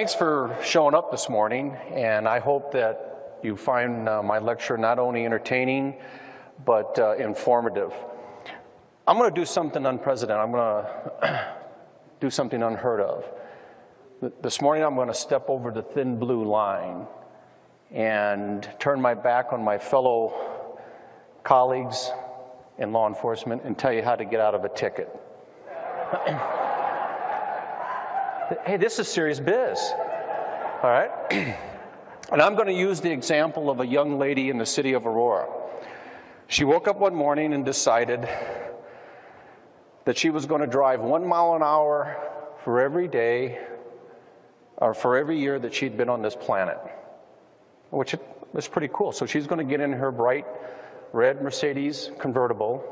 Thanks for showing up this morning, and I hope that you find uh, my lecture not only entertaining, but uh, informative. I'm going to do something unprecedented. I'm going to do something unheard of. This morning, I'm going to step over the thin blue line and turn my back on my fellow colleagues in law enforcement and tell you how to get out of a ticket. hey, this is serious biz. All right? and I'm going to use the example of a young lady in the city of Aurora. She woke up one morning and decided that she was going to drive one mile an hour for every day or for every year that she'd been on this planet, which was pretty cool. So she's going to get in her bright red Mercedes convertible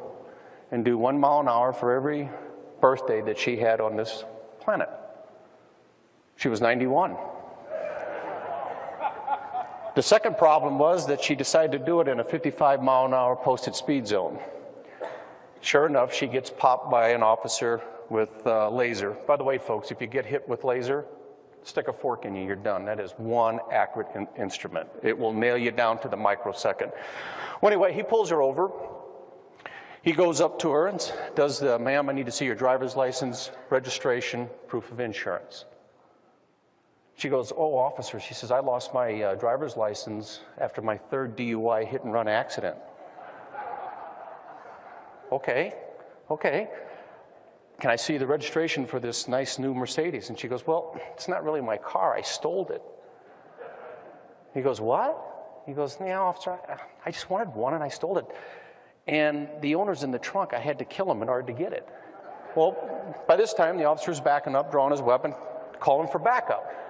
and do one mile an hour for every birthday that she had on this planet. She was 91. The second problem was that she decided to do it in a 55 mile an hour posted speed zone. Sure enough, she gets popped by an officer with uh, laser. By the way, folks, if you get hit with laser, stick a fork in you, you're done. That is one accurate in- instrument. It will nail you down to the microsecond. Well, anyway, he pulls her over. He goes up to her and does the, ma'am, I need to see your driver's license, registration, proof of insurance. She goes, Oh, officer, she says, I lost my uh, driver's license after my third DUI hit and run accident. okay, okay. Can I see the registration for this nice new Mercedes? And she goes, Well, it's not really my car. I stole it. He goes, What? He goes, Yeah, officer, I just wanted one and I stole it. And the owner's in the trunk. I had to kill him in order to get it. Well, by this time, the officer's backing up, drawing his weapon, calling for backup.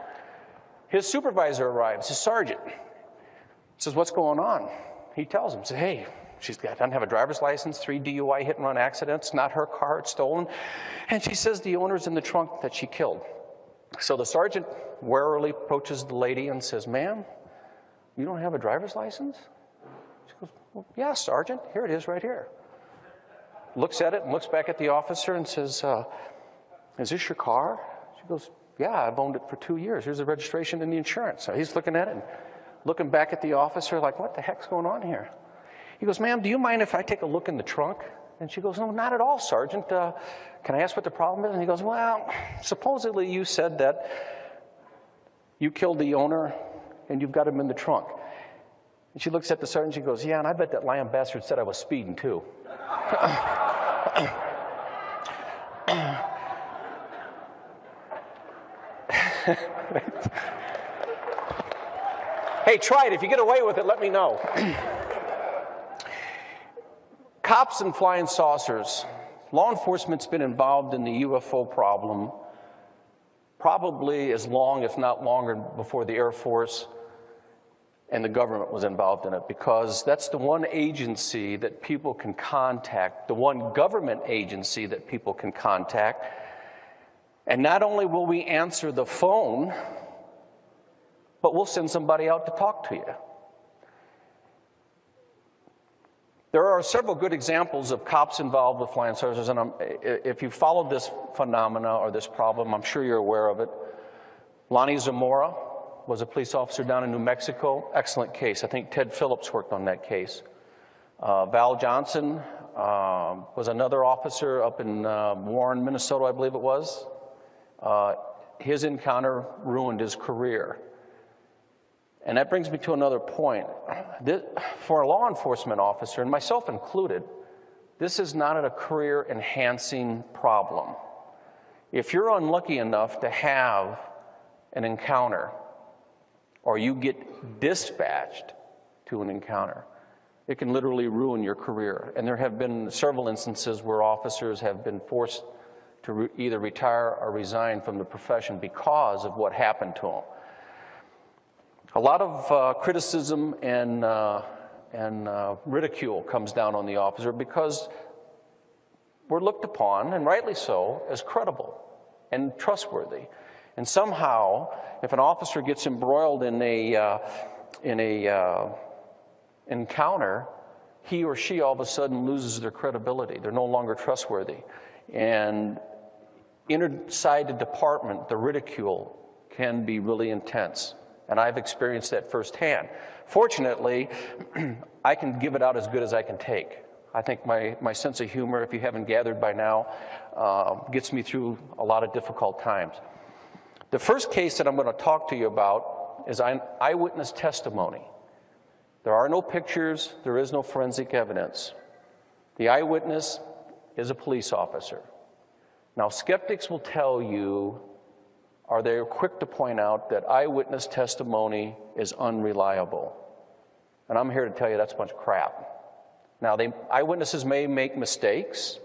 His supervisor arrives, his sergeant. Says, What's going on? He tells him, says, Hey, she doesn't have a driver's license, three DUI hit and run accidents, not her car, it's stolen. And she says the owner's in the trunk that she killed. So the sergeant warily approaches the lady and says, Ma'am, you don't have a driver's license? She goes, well, Yeah, Sergeant, here it is right here. Looks at it and looks back at the officer and says, uh, Is this your car? She goes, yeah, I've owned it for two years. Here's the registration and the insurance. So he's looking at it and looking back at the officer, like, what the heck's going on here? He goes, ma'am, do you mind if I take a look in the trunk? And she goes, no, not at all, Sergeant. Uh, can I ask what the problem is? And he goes, well, supposedly you said that you killed the owner and you've got him in the trunk. And she looks at the sergeant and she goes, yeah, and I bet that lion bastard said I was speeding too. hey, try it. If you get away with it, let me know. Cops and flying saucers. Law enforcement's been involved in the UFO problem probably as long, if not longer, before the Air Force and the government was involved in it because that's the one agency that people can contact, the one government agency that people can contact and not only will we answer the phone, but we'll send somebody out to talk to you. There are several good examples of cops involved with flying saucers, and I'm, if you followed this phenomena or this problem, I'm sure you're aware of it. Lonnie Zamora was a police officer down in New Mexico. Excellent case. I think Ted Phillips worked on that case. Uh, Val Johnson uh, was another officer up in uh, Warren, Minnesota, I believe it was. Uh, his encounter ruined his career. And that brings me to another point. This, for a law enforcement officer, and myself included, this is not a career enhancing problem. If you're unlucky enough to have an encounter, or you get dispatched to an encounter, it can literally ruin your career. And there have been several instances where officers have been forced to re- either retire or resign from the profession because of what happened to him. A lot of uh, criticism and, uh, and uh, ridicule comes down on the officer because we're looked upon, and rightly so, as credible and trustworthy. And somehow, if an officer gets embroiled in a, uh, in a uh, encounter, he or she all of a sudden loses their credibility. They're no longer trustworthy. And inside the department, the ridicule can be really intense. And I've experienced that firsthand. Fortunately, I can give it out as good as I can take. I think my, my sense of humor, if you haven't gathered by now, uh, gets me through a lot of difficult times. The first case that I'm going to talk to you about is an eyewitness testimony. There are no pictures, there is no forensic evidence. The eyewitness is a police officer. Now, skeptics will tell you, are they quick to point out that eyewitness testimony is unreliable? And I'm here to tell you that's a bunch of crap. Now, they, eyewitnesses may make mistakes.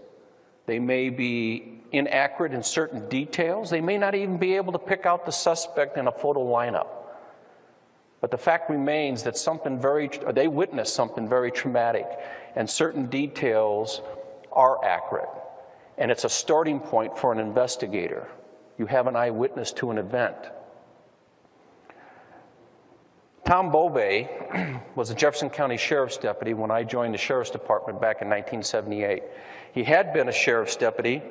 They may be inaccurate in certain details. They may not even be able to pick out the suspect in a photo lineup. But the fact remains that something very, they witnessed something very traumatic, and certain details are accurate. And it's a starting point for an investigator. You have an eyewitness to an event. Tom Bobay was a Jefferson County Sheriff's deputy when I joined the Sheriff's Department back in 1978. He had been a Sheriff's deputy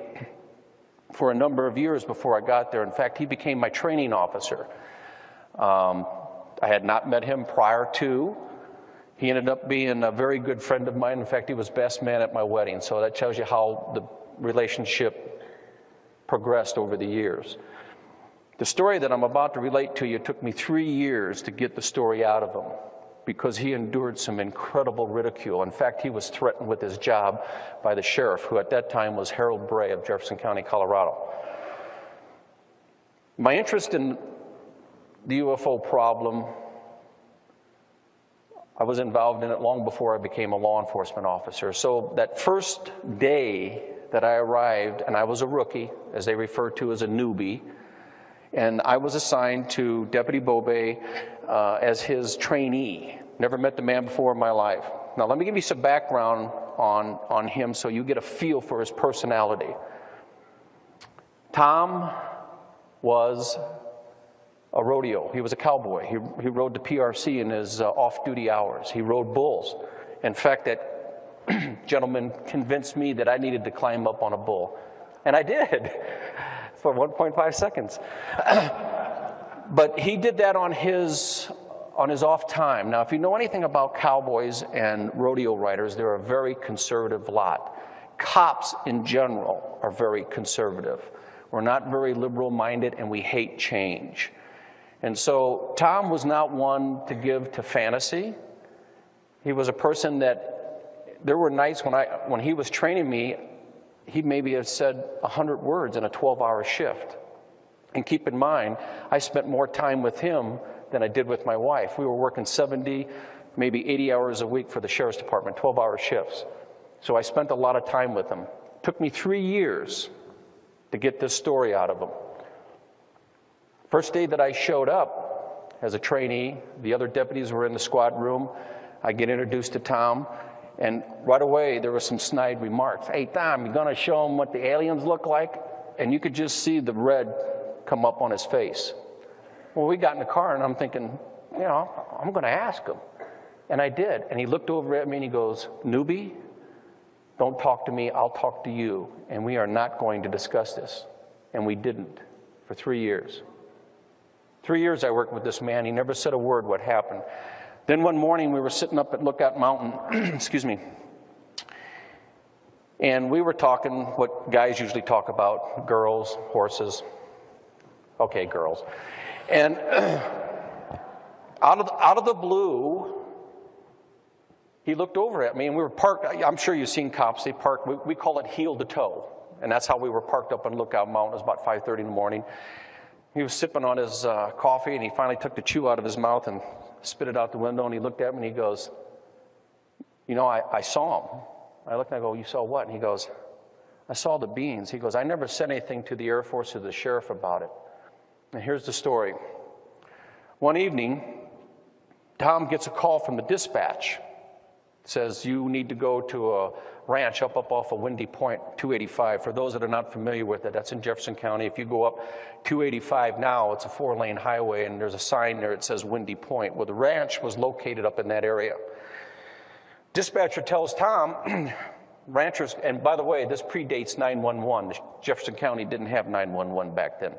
for a number of years before I got there. In fact, he became my training officer. Um, I had not met him prior to. He ended up being a very good friend of mine. In fact, he was best man at my wedding. So that tells you how the relationship progressed over the years. The story that I'm about to relate to you took me three years to get the story out of him because he endured some incredible ridicule. In fact, he was threatened with his job by the sheriff, who at that time was Harold Bray of Jefferson County, Colorado. My interest in the UFO problem, I was involved in it long before I became a law enforcement officer. So that first day that I arrived, and I was a rookie, as they refer to as a newbie, and I was assigned to Deputy Bobay uh, as his trainee. Never met the man before in my life. Now, let me give you some background on, on him so you get a feel for his personality. Tom was a rodeo. He was a cowboy. He, he rode the PRC in his uh, off duty hours. He rode bulls. In fact, that gentleman convinced me that I needed to climb up on a bull. And I did for 1.5 seconds. but he did that on his on his off time. Now, if you know anything about cowboys and rodeo riders, they're a very conservative lot. Cops in general are very conservative. We're not very liberal minded and we hate change. And so Tom was not one to give to fantasy. He was a person that there were nights when I when he was training me, he maybe had said 100 words in a 12 hour shift. And keep in mind, I spent more time with him than I did with my wife. We were working 70, maybe 80 hours a week for the sheriff's department, 12 hour shifts. So I spent a lot of time with him. It took me three years to get this story out of him. First day that I showed up as a trainee, the other deputies were in the squad room. I get introduced to Tom. And right away, there were some snide remarks. Hey, Tom, you going to show them what the aliens look like? And you could just see the red come up on his face. Well, we got in the car, and I'm thinking, you know, I'm going to ask him. And I did. And he looked over at me and he goes, Newbie, don't talk to me, I'll talk to you. And we are not going to discuss this. And we didn't for three years. Three years I worked with this man. He never said a word what happened. Then one morning we were sitting up at Lookout Mountain, excuse me, and we were talking what guys usually talk about girls, horses. Okay, girls. And out, of, out of the blue, he looked over at me and we were parked. I'm sure you've seen cops, they park, we, we call it heel to toe. And that's how we were parked up on Lookout Mountain. It was about 5.30 in the morning. He was sipping on his uh, coffee and he finally took the chew out of his mouth and spit it out the window and he looked at me and he goes, You know, I, I saw him. I looked and I go, You saw what? And he goes, I saw the beans. He goes, I never said anything to the Air Force or the sheriff about it. And here's the story. One evening, Tom gets a call from the dispatch. Says, You need to go to a ranch up, up off of Windy Point 285. For those that are not familiar with it, that's in Jefferson County. If you go up 285 now, it's a four lane highway, and there's a sign there that says Windy Point. Well, the ranch was located up in that area. Dispatcher tells Tom, ranchers, and by the way, this predates 911. Jefferson County didn't have 911 back then.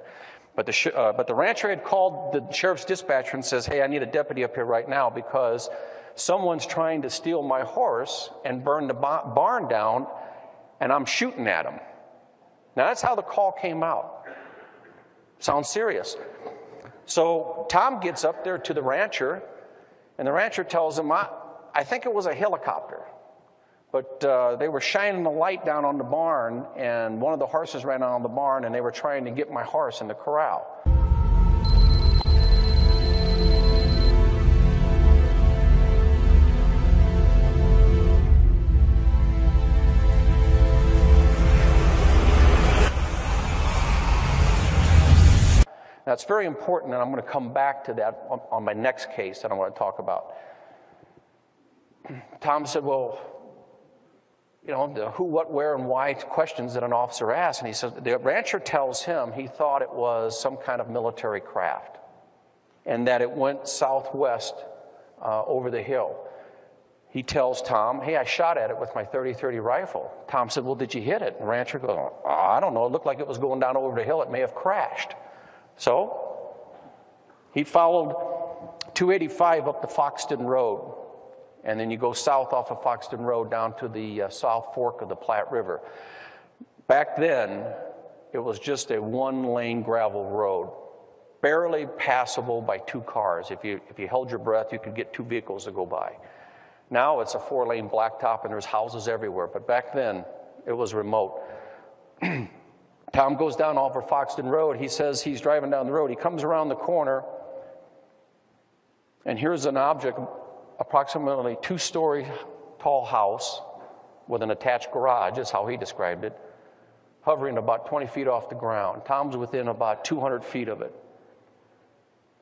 But the, uh, but the rancher had called the sheriff's dispatcher and says, Hey, I need a deputy up here right now because someone's trying to steal my horse and burn the barn down, and I'm shooting at him. Now, that's how the call came out. Sounds serious. So Tom gets up there to the rancher, and the rancher tells him, I, I think it was a helicopter. But uh, they were shining the light down on the barn, and one of the horses ran out of the barn, and they were trying to get my horse in the corral. That's very important, and I'm going to come back to that on, on my next case that I want to talk about. Tom said, Well, you know, the who, what, where, and why questions that an officer asks. And he says, the rancher tells him he thought it was some kind of military craft and that it went southwest uh, over the hill. He tells Tom, Hey, I shot at it with my 30 30 rifle. Tom said, Well, did you hit it? And the rancher goes, oh, I don't know. It looked like it was going down over the hill. It may have crashed. So he followed 285 up the Foxton Road and then you go south off of Foxton Road down to the uh, South Fork of the Platte River. Back then, it was just a one lane gravel road, barely passable by two cars. If you, if you held your breath, you could get two vehicles to go by. Now it's a four lane blacktop and there's houses everywhere, but back then it was remote. Tom goes down over Foxton Road. He says he's driving down the road. He comes around the corner, and here's an object approximately two story tall house with an attached garage, is how he described it, hovering about 20 feet off the ground. Tom's within about 200 feet of it.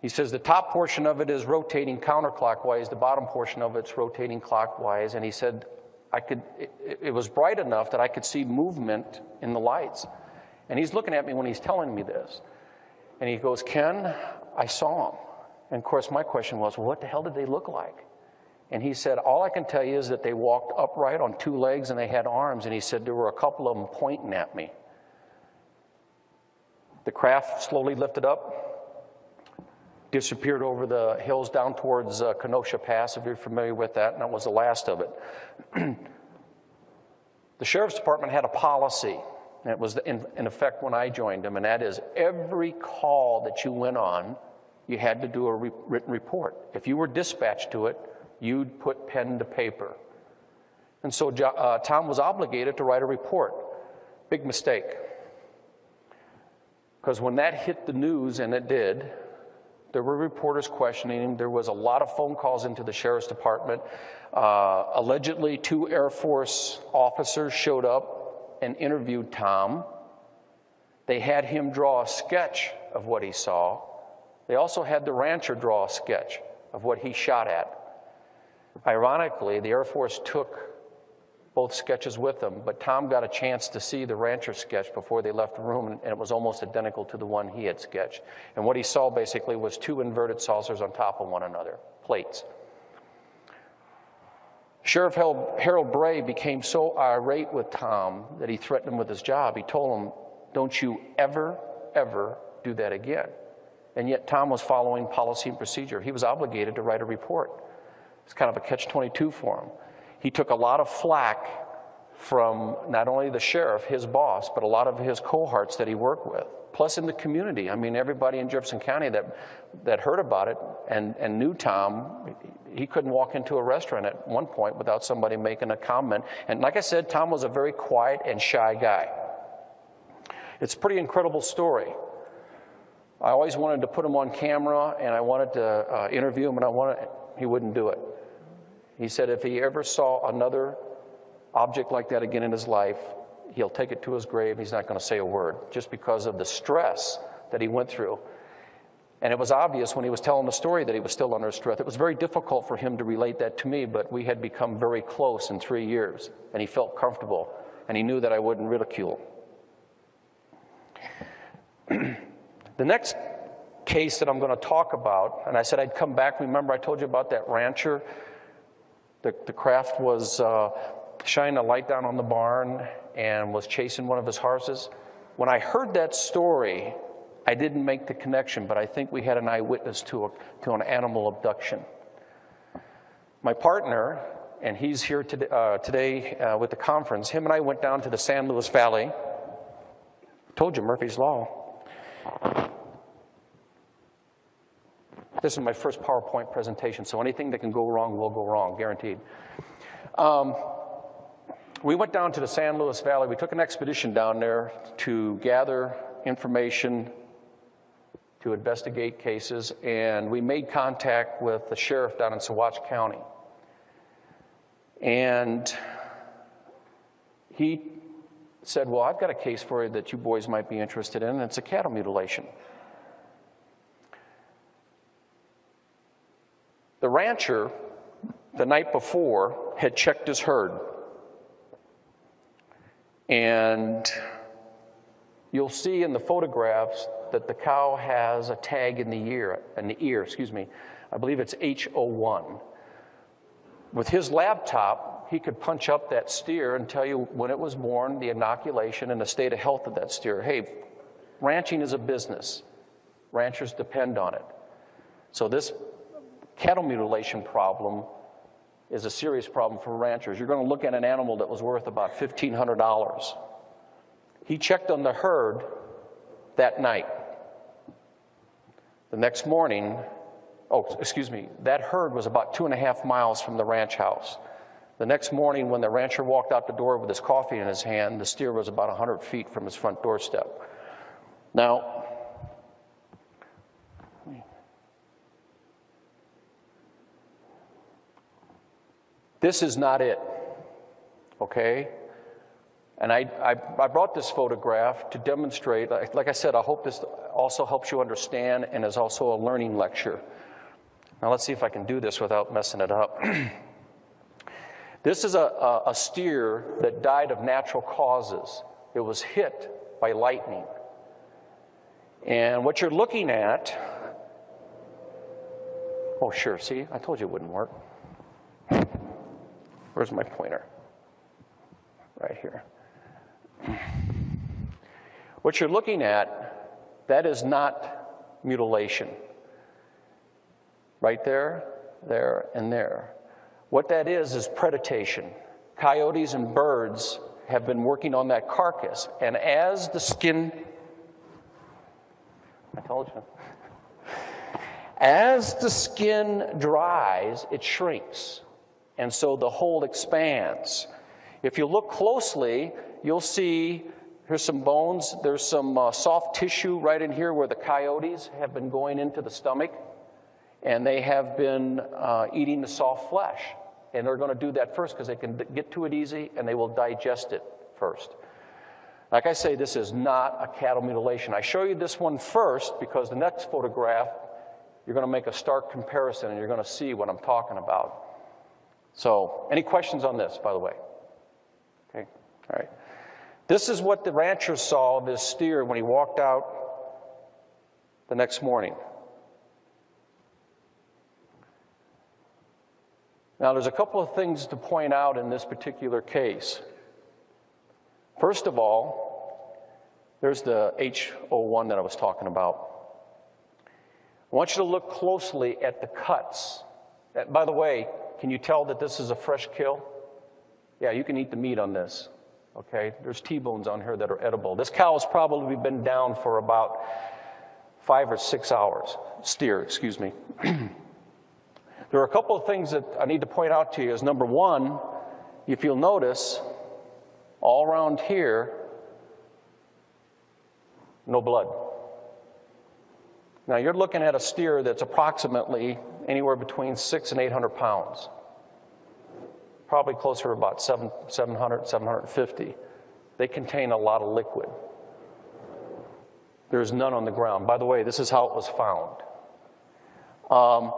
He says the top portion of it is rotating counterclockwise, the bottom portion of it's rotating clockwise, and he said, I could, it, it was bright enough that I could see movement in the lights. And he's looking at me when he's telling me this. And he goes, Ken, I saw them. And of course, my question was, what the hell did they look like? And he said, All I can tell you is that they walked upright on two legs and they had arms. And he said, There were a couple of them pointing at me. The craft slowly lifted up, disappeared over the hills down towards uh, Kenosha Pass, if you're familiar with that, and that was the last of it. the sheriff's department had a policy, it was in, in effect when I joined them, and that is every call that you went on, you had to do a re- written report. If you were dispatched to it, you'd put pen to paper. And so uh, Tom was obligated to write a report. Big mistake. Because when that hit the news, and it did, there were reporters questioning him. There was a lot of phone calls into the sheriff's department. Uh, allegedly, two Air Force officers showed up and interviewed Tom. They had him draw a sketch of what he saw. They also had the rancher draw a sketch of what he shot at. Ironically, the Air Force took both sketches with them, but Tom got a chance to see the rancher sketch before they left the room, and it was almost identical to the one he had sketched. And what he saw basically was two inverted saucers on top of one another, plates. Sheriff Harold Bray became so irate with Tom that he threatened him with his job. He told him, Don't you ever, ever do that again. And yet, Tom was following policy and procedure. He was obligated to write a report. It's kind of a catch 22 for him. He took a lot of flack from not only the sheriff, his boss, but a lot of his cohorts that he worked with. Plus, in the community. I mean, everybody in Jefferson County that, that heard about it and, and knew Tom, he couldn't walk into a restaurant at one point without somebody making a comment. And like I said, Tom was a very quiet and shy guy. It's a pretty incredible story. I always wanted to put him on camera and I wanted to uh, interview him, and I wanted, he wouldn't do it. He said if he ever saw another object like that again in his life, he'll take it to his grave. He's not going to say a word just because of the stress that he went through. And it was obvious when he was telling the story that he was still under stress. It was very difficult for him to relate that to me, but we had become very close in three years, and he felt comfortable, and he knew that I wouldn't ridicule. the next case that I'm going to talk about, and I said I'd come back. Remember, I told you about that rancher? The, the craft was uh, shining a light down on the barn and was chasing one of his horses. When I heard that story, I didn't make the connection, but I think we had an eyewitness to, a, to an animal abduction. My partner, and he's here today, uh, today uh, with the conference, him and I went down to the San Luis Valley. Told you, Murphy's Law. This is my first PowerPoint presentation, so anything that can go wrong will go wrong, guaranteed. Um, we went down to the San Luis Valley. We took an expedition down there to gather information, to investigate cases, and we made contact with the sheriff down in Saguache County. And he said, Well, I've got a case for you that you boys might be interested in, and it's a cattle mutilation. The rancher, the night before, had checked his herd. And you'll see in the photographs that the cow has a tag in the ear, in the ear, excuse me. I believe it's H01. With his laptop, he could punch up that steer and tell you when it was born, the inoculation, and the state of health of that steer. Hey, ranching is a business. Ranchers depend on it. So this cattle mutilation problem is a serious problem for ranchers. You're going to look at an animal that was worth about $1,500. He checked on the herd that night. The next morning, oh, excuse me, that herd was about two and a half miles from the ranch house. The next morning, when the rancher walked out the door with his coffee in his hand, the steer was about 100 feet from his front doorstep. Now, This is not it, okay? And I, I, I, brought this photograph to demonstrate, like, like I said, I hope this also helps you understand and is also a learning lecture. Now let's see if I can do this without messing it up. this is a, a, a steer that died of natural causes. It was hit by lightning. And what you're looking at, oh, sure, see, I told you it wouldn't work. Where's my pointer? Right here. What you're looking at, that is not mutilation. Right there, there, and there. What that is, is predation. Coyotes and birds have been working on that carcass, and as the skin, I told you, as the skin dries, it shrinks and so the hole expands. If you look closely, you'll see here's some bones, there's some uh, soft tissue right in here where the coyotes have been going into the stomach, and they have been uh, eating the soft flesh. And they're going to do that first because they can get to it easy and they will digest it first. Like I say, this is not a cattle mutilation. I show you this one first because the next photograph, you're going to make a stark comparison and you're going to see what I'm talking about. So, any questions on this, by the way? Okay, all right. This is what the rancher saw of his steer when he walked out the next morning. Now, there's a couple of things to point out in this particular case. First of all, there's the H01 that I was talking about. I want you to look closely at the cuts. By the way, can you tell that this is a fresh kill? Yeah, you can eat the meat on this. Okay, there's T-bones on here that are edible. This cow has probably been down for about five or six hours. Steer, excuse me. there are a couple of things that I need to point out to you. Is number one, if you'll notice, all around here, no blood. Now you're looking at a steer that's approximately anywhere between six and 800 pounds. Probably closer to about seven, 700, 750. They contain a lot of liquid. There's none on the ground. By the way, this is how it was found. Um,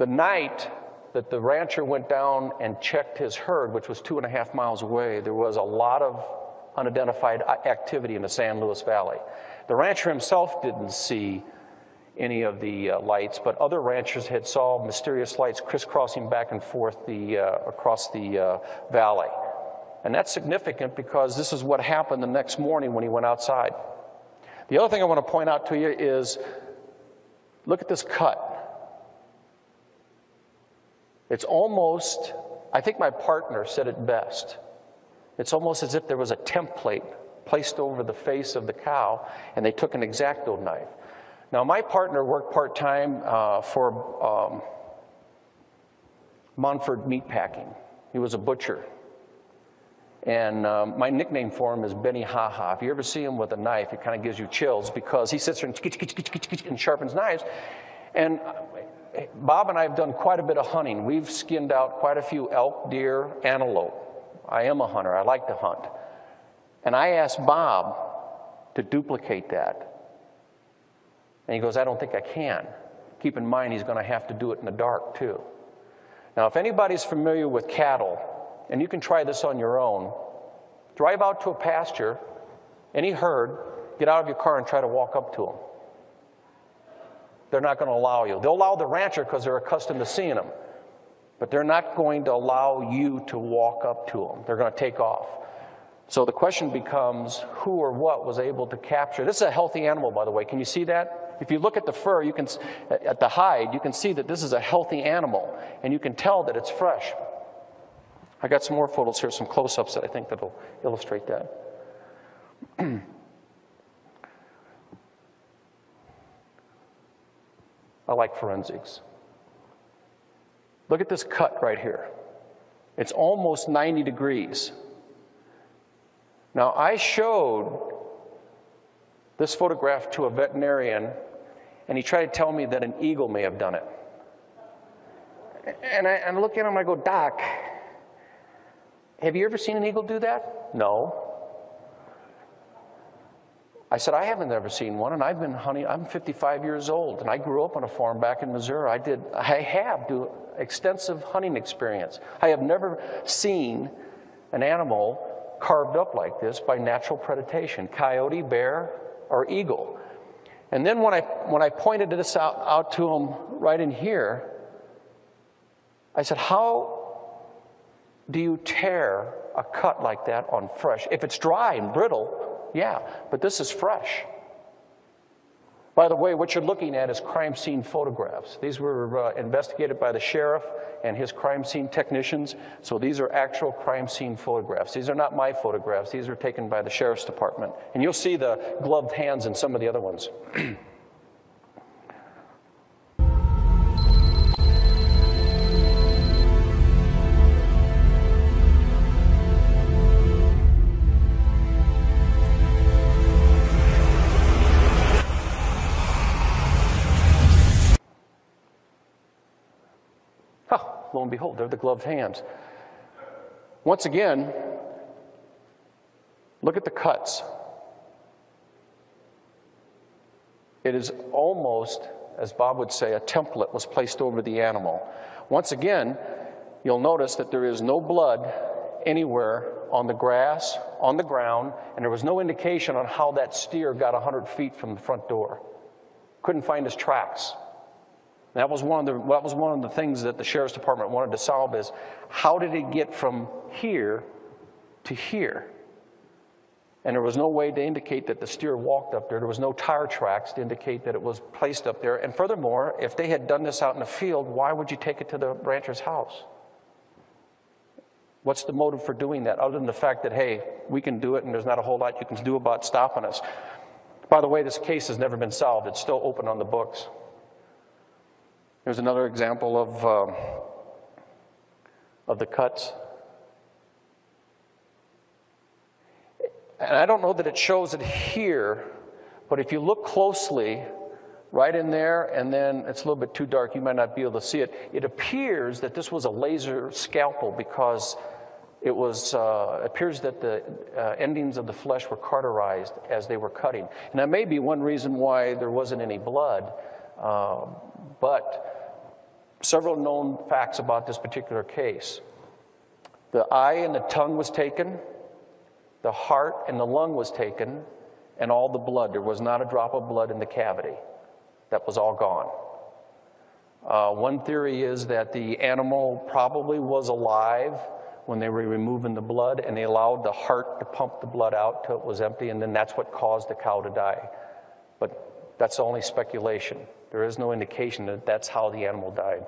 the night that the rancher went down and checked his herd, which was two and a half miles away, there was a lot of unidentified activity in the San Luis Valley. The rancher himself didn't see any of the uh, lights, but other ranchers had saw mysterious lights crisscrossing back and forth the, uh, across the uh, valley. And that's significant because this is what happened the next morning when he went outside. The other thing I want to point out to you is look at this cut. It's almost, I think my partner said it best. It's almost as if there was a template placed over the face of the cow and they took an exacto knife. Now, my partner worked part time uh, for um, Monfort Meatpacking. He was a butcher. And um, my nickname for him is Benny Ha Ha. If you ever see him with a knife, it kind of gives you chills because he sits there and, and sharpens knives. And Bob and I have done quite a bit of hunting. We've skinned out quite a few elk, deer, antelope. I am a hunter, I like to hunt. And I asked Bob to duplicate that. And he goes, I don't think I can. Keep in mind, he's going to have to do it in the dark, too. Now, if anybody's familiar with cattle, and you can try this on your own, drive out to a pasture, any herd, get out of your car and try to walk up to them they're not going to allow you. They'll allow the rancher because they're accustomed to seeing them, but they're not going to allow you to walk up to them. They're going to take off. So the question becomes who or what was able to capture. This is a healthy animal, by the way. Can you see that? If you look at the fur, you can at the hide, you can see that this is a healthy animal, and you can tell that it's fresh. I got some more photos here, some close-ups that I think that'll illustrate that. I like forensics. Look at this cut right here. It's almost 90 degrees. Now, I showed this photograph to a veterinarian, and he tried to tell me that an eagle may have done it. And I, I look at him I go, Doc, have you ever seen an eagle do that? No. I said, I haven't ever seen one, and I've been hunting. I'm 55 years old, and I grew up on a farm back in Missouri. I did, I have do extensive hunting experience. I have never seen an animal carved up like this by natural predation coyote, bear, or eagle. And then when I, when I pointed this out, out to him right in here, I said, How do you tear a cut like that on fresh? If it's dry and brittle, yeah, but this is fresh. By the way, what you're looking at is crime scene photographs. These were uh, investigated by the sheriff and his crime scene technicians. So these are actual crime scene photographs. These are not my photographs. These are taken by the sheriff's department. And you'll see the gloved hands in some of the other ones. and behold, they're the gloved hands. Once again, look at the cuts. It is almost, as Bob would say, a template was placed over the animal. Once again, you'll notice that there is no blood anywhere on the grass, on the ground, and there was no indication on how that steer got 100 feet from the front door. Couldn't find his tracks. That was one of the that was one of the things that the sheriff's department wanted to solve is how did it get from here to here? And there was no way to indicate that the steer walked up there. There was no tire tracks to indicate that it was placed up there. And furthermore, if they had done this out in the field, why would you take it to the rancher's house? What's the motive for doing that other than the fact that, hey, we can do it and there's not a whole lot you can do about stopping us? By the way, this case has never been solved, it's still open on the books. Here's another example of, um, of the cuts. And I don't know that it shows it here, but if you look closely, right in there, and then it's a little bit too dark, you might not be able to see it. It appears that this was a laser scalpel because it was uh, appears that the uh, endings of the flesh were cauterized as they were cutting. And that may be one reason why there wasn't any blood. Uh, but several known facts about this particular case. The eye and the tongue was taken, the heart and the lung was taken, and all the blood. There was not a drop of blood in the cavity. That was all gone. Uh, one theory is that the animal probably was alive when they were removing the blood, and they allowed the heart to pump the blood out till it was empty, and then that's what caused the cow to die. But that's only speculation. There is no indication that that's how the animal died.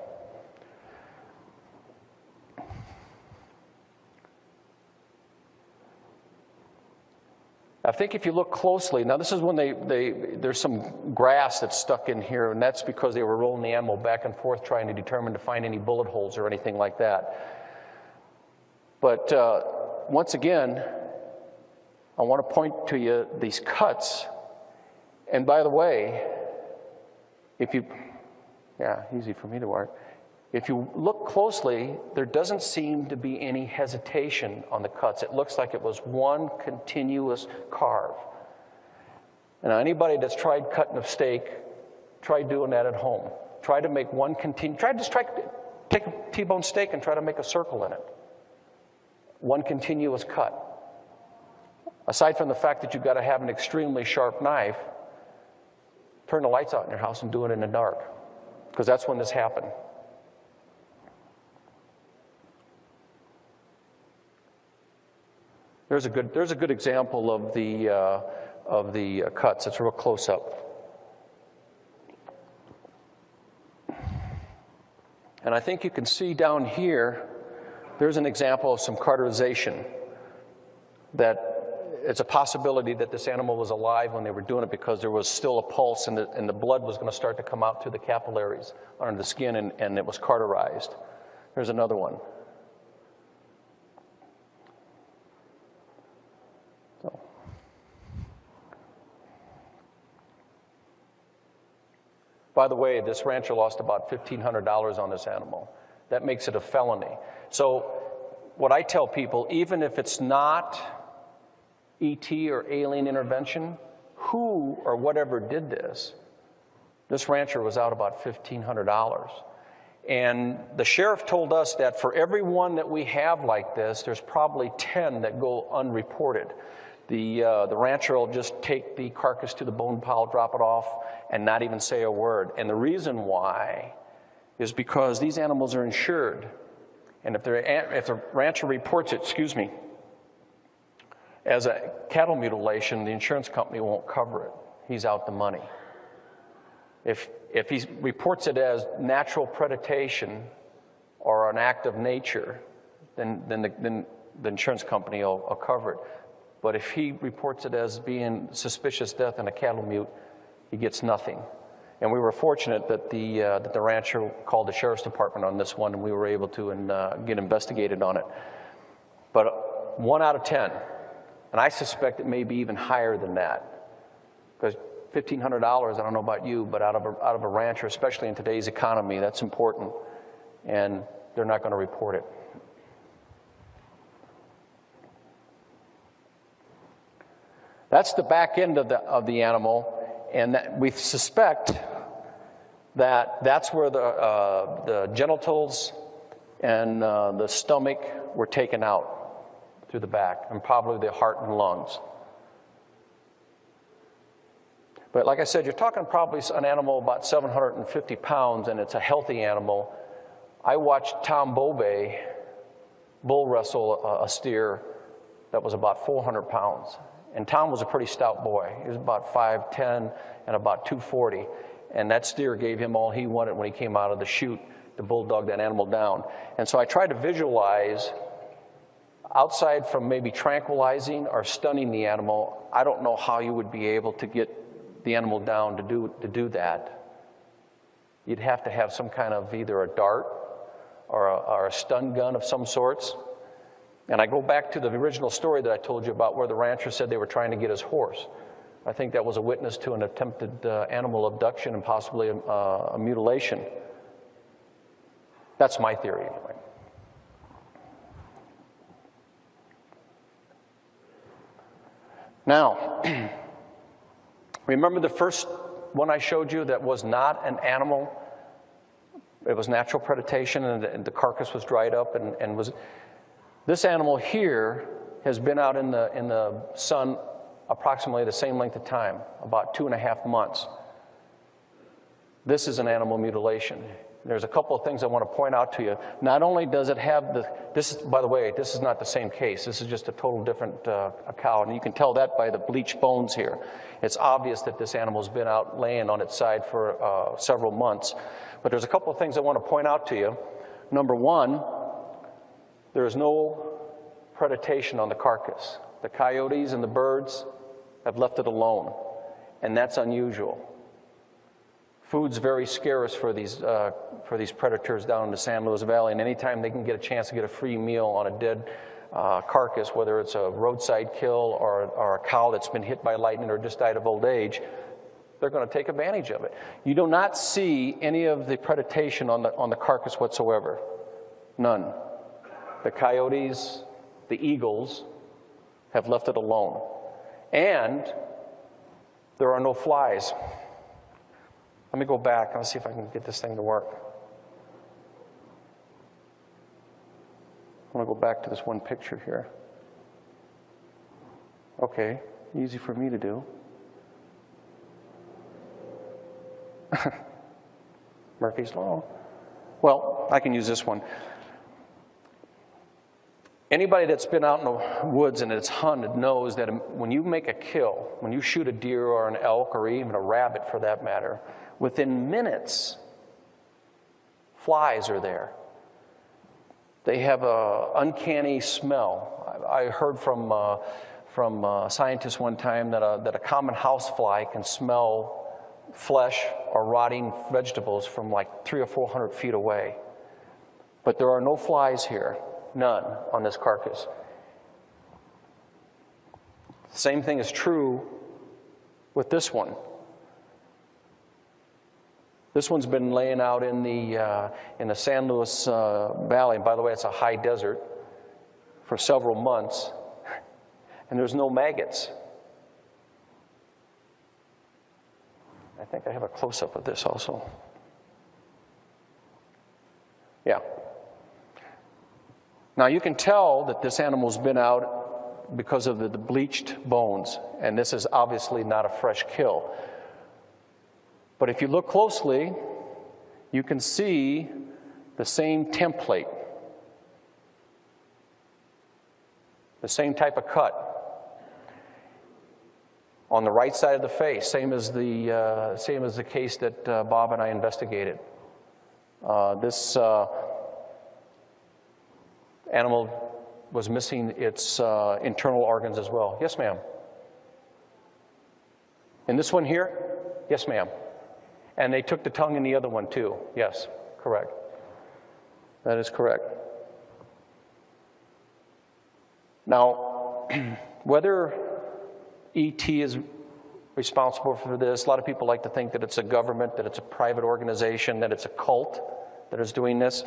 I think if you look closely, now this is when they, they, there's some grass that's stuck in here, and that's because they were rolling the animal back and forth trying to determine to find any bullet holes or anything like that. But uh, once again, I want to point to you these cuts. And by the way, if you, yeah, easy for me to work. If you look closely, there doesn't seem to be any hesitation on the cuts. It looks like it was one continuous carve. And anybody that's tried cutting a steak, try doing that at home. Try to make one continue. Try to try take a T-bone steak and try to make a circle in it. One continuous cut. Aside from the fact that you've got to have an extremely sharp knife, turn the lights out in your house and do it in the dark, because that's when this happened. There's a good, there's a good example of the, uh, of the uh, cuts. It's a real close up. And I think you can see down here, there's an example of some cauterization that it's a possibility that this animal was alive when they were doing it because there was still a pulse and the, and the blood was going to start to come out through the capillaries under the skin and, and it was cauterized. There's another one. By the way, this rancher lost about $1,500 on this animal. That makes it a felony. So, what I tell people, even if it's not ET or alien intervention, who or whatever did this, this rancher was out about $1,500. And the sheriff told us that for every one that we have like this, there's probably 10 that go unreported. The, uh, the rancher will just take the carcass to the bone pile, drop it off, and not even say a word. And the reason why is because these animals are insured. And if, if the rancher reports it, excuse me, as a cattle mutilation, the insurance company won't cover it. He's out the money. If, if he reports it as natural predation or an act of nature, then, then, the, then the insurance company will, will cover it. But if he reports it as being suspicious death in a cattle mute, he gets nothing. And we were fortunate that the, uh, that the rancher called the sheriff's department on this one, and we were able to and, uh, get investigated on it. But one out of 10, and I suspect it may be even higher than that. Because $1,500, I don't know about you, but out of, a, out of a rancher, especially in today's economy, that's important. And they're not going to report it. That's the back end of the, of the animal, and that we suspect that that's where the, uh, the genitals and uh, the stomach were taken out through the back, and probably the heart and lungs. But like I said, you're talking probably an animal about 750 pounds, and it's a healthy animal. I watched Tom Bobay bull wrestle a, steer that was about 400 pounds. And Tom was a pretty stout boy. He was about 5'10 and about 240. And that steer gave him all he wanted when he came out of the chute to bulldog that animal down. And so I tried to visualize, outside from maybe tranquilizing or stunning the animal, I don't know how you would be able to get the animal down to do, to do that. You'd have to have some kind of either a dart or a, or a stun gun of some sorts. And I go back to the original story that I told you about where the rancher said they were trying to get his horse. I think that was a witness to an attempted uh, animal abduction and possibly a, uh, a mutilation. That's my theory, anyway. Now, remember the first one I showed you that was not an animal? It was natural predation, and the, and the carcass was dried up and, and was this animal here has been out in the, in the sun approximately the same length of time, about two and a half months. This is an animal mutilation. There's a couple of things I want to point out to you. Not only does it have the, this, by the way, this is not the same case. This is just a total different uh, cow, and you can tell that by the bleached bones here. It's obvious that this animal's been out laying on its side for uh, several months. But there's a couple of things I want to point out to you. Number one, there is no predation on the carcass. The coyotes and the birds have left it alone, and that's unusual. Food's very scarce for these, uh, for these predators down in the San Luis Valley, and anytime they can get a chance to get a free meal on a dead uh, carcass, whether it's a roadside kill or, or a cow that's been hit by lightning or just died of old age, they're going to take advantage of it. You do not see any of the predation on the, on the carcass whatsoever. None. The coyotes, the eagles have left it alone. And there are no flies. Let me go back. Let's see if I can get this thing to work. I want to go back to this one picture here. Okay, easy for me to do. Murphy's Law. Well, I can use this one. Anybody that's been out in the woods and it's hunted knows that when you make a kill, when you shoot a deer or an elk or even a rabbit for that matter, Within minutes, flies are there. They have an uncanny smell. I heard from, uh, from uh, scientists one time that a, that a common housefly can smell flesh or rotting vegetables from like three or four hundred feet away. But there are no flies here, none on this carcass. Same thing is true with this one. This one's been laying out in the, uh, in the San Luis uh, Valley. By the way, it's a high desert for several months, and there's no maggots. I think I have a close up of this also. Yeah. Now you can tell that this animal's been out because of the bleached bones, and this is obviously not a fresh kill. But if you look closely, you can see the same template, the same type of cut on the right side of the face, same as the, uh, same as the case that uh, Bob and I investigated. Uh, this uh, animal was missing its uh, internal organs as well. Yes, ma'am. And this one here? Yes, ma'am. And they took the tongue in the other one too. Yes, correct. That is correct. Now, whether ET is responsible for this, a lot of people like to think that it's a government, that it's a private organization, that it's a cult that is doing this.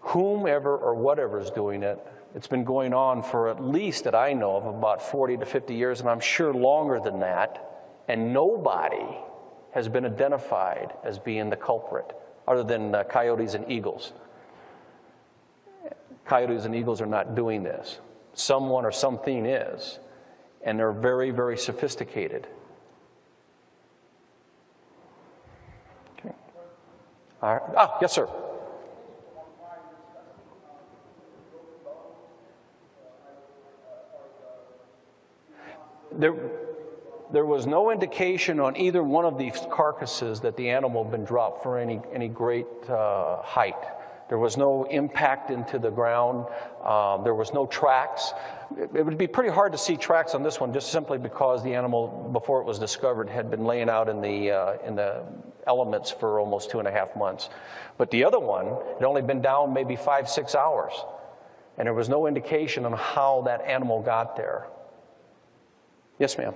Whomever or whatever is doing it, it's been going on for at least that I know of about 40 to 50 years, and I'm sure longer than that. And nobody has been identified as being the culprit, other than uh, coyotes and eagles. Coyotes and eagles are not doing this. Someone or something is, and they're very, very sophisticated. Okay. All right. Ah, yes, sir. There, there was no indication on either one of these carcasses that the animal had been dropped for any, any great uh, height. There was no impact into the ground. Um, there was no tracks. It, it, would be pretty hard to see tracks on this one just simply because the animal, before it was discovered, had been laying out in the, uh, in the elements for almost two and a half months. But the other one had only been down maybe five, six hours. And there was no indication on how that animal got there. Yes, ma'am.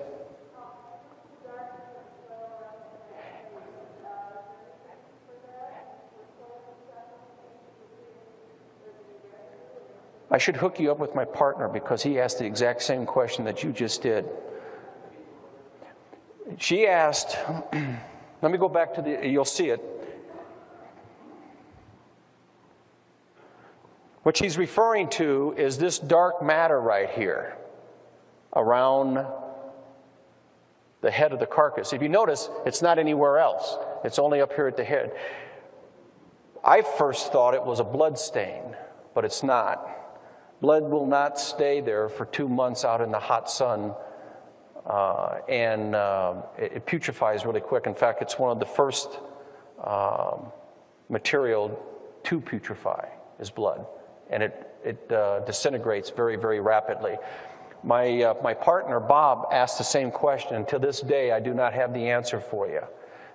I should hook you up with my partner because he asked the exact same question that you just did. She asked, let me go back to the, you'll see it. What she's referring to is this dark matter right here around the head of the carcass. If you notice, it's not anywhere else, it's only up here at the head. I first thought it was a blood stain, but it's not. Blood will not stay there for two months out in the hot sun, uh, and uh, it, it, putrefies really quick. In fact, it's one of the first um, material to putrefy is blood, and it, it uh, disintegrates very, very rapidly. My, uh, my partner, Bob, asked the same question, and to this day, I do not have the answer for you.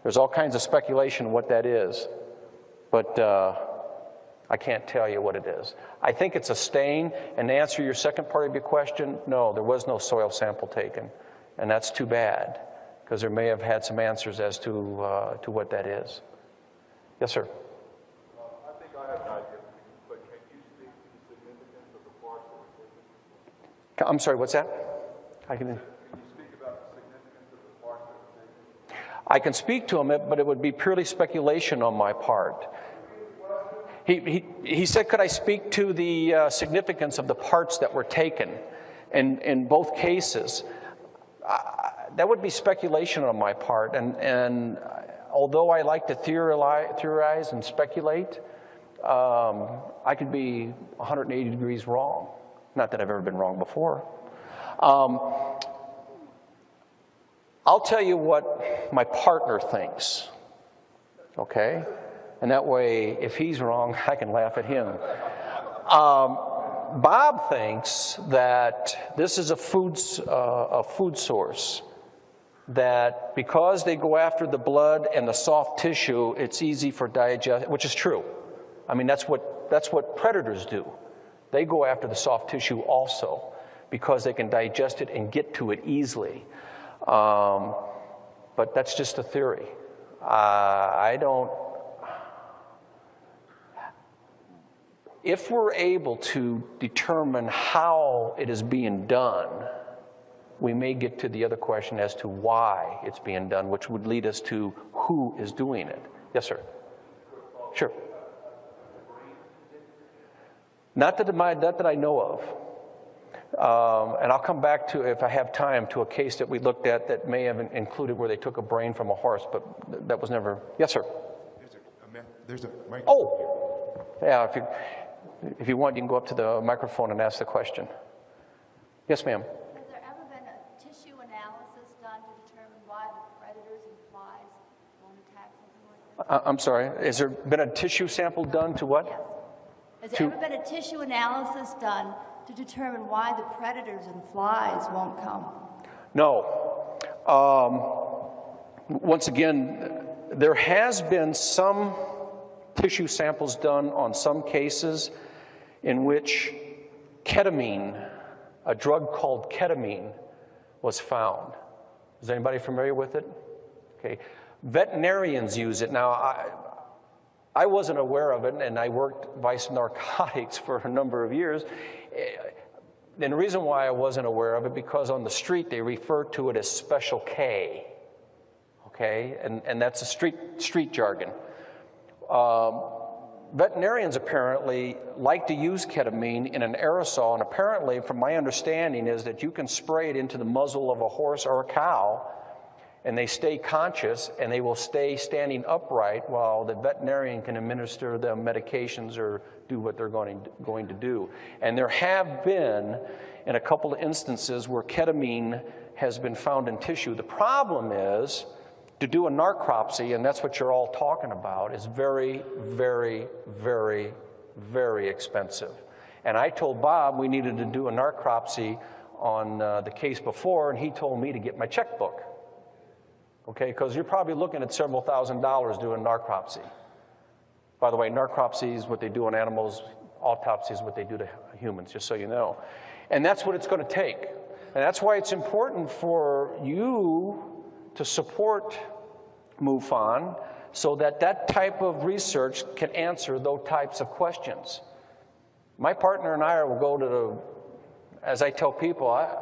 There's all kinds of speculation what that is, but uh, I can't tell you what it is. I think it's a stain, and to answer your second part of your question, no, there was no soil sample taken, and that's too bad, because there may have had some answers as to, uh, to what that is. Yes, sir. I'm sorry, what's that? I can. you Speak about the significance of the park, I mean. I can speak to him, but it would be purely speculation on my part. He, he, said, Could I speak to the uh, significance of the parts that were taken in, in both cases? Uh, that would be speculation on my part. And, and although I like to theorize, theorize and speculate, um, I could be 180 degrees wrong. Not that I've ever been wrong before. Um, I'll tell you what my partner thinks, okay? And that way, if he's wrong, I can laugh at him. Um, Bob thinks that this is a food, uh, a food source, that because they go after the blood and the soft tissue, it's easy for digestion, which is true. I mean, that's what, that's what predators do. They go after the soft tissue also because they can digest it and get to it easily. Um, but that's just a theory. Uh, I don't. If we're able to determine how it is being done, we may get to the other question as to why it's being done, which would lead us to who is doing it. Yes, sir. Sure. Not that, my, not that I know of. Um, and I'll come back to, if I have time, to a case that we looked at that may have included where they took a brain from a horse, but that was never. Yes, sir. There's a, a there's a mic. Oh, yeah. If you, if you want, you can go up to the microphone and ask the question. Yes, ma'am. Has there ever been a tissue analysis done to determine why the predators and flies won't attack something like that? I'm sorry. Has there been a tissue sample done to what? Yes. Has there ever been a tissue analysis done to determine why the predators and flies won't come? No. Um, once again, there has been some tissue samples done on some cases in which ketamine, a drug called ketamine, was found. Is anybody familiar with it? Okay. Veterinarians use it. Now, I, I wasn't aware of it, and I worked vice narcotics for a number of years. And the reason why I wasn't aware of it, because on the street they refer to it as Special K. Okay? And, and that's a street, street jargon. Um, veterinarians apparently like to use ketamine in an aerosol, and apparently, from my understanding, is that you can spray it into the muzzle of a horse or a cow and they stay conscious and they will stay standing upright while the veterinarian can administer them medications or do what they're going going to do. And there have been, in a couple of instances, where ketamine has been found in tissue. The problem is to do a necropsy, and that's what you're all talking about, is very, very, very, very expensive. And I told Bob we needed to do a necropsy on uh, the case before, and he told me to get my checkbook okay? Because you're probably looking at several thousand dollars doing necropsy. By the way, necropsy is what they do on animals, autopsy is what they do to humans, just so you know. And that's what it's going to take. And that's why it's important for you to support MUFON so that that type of research can answer those types of questions. My partner and I will go to the, as I tell people, I,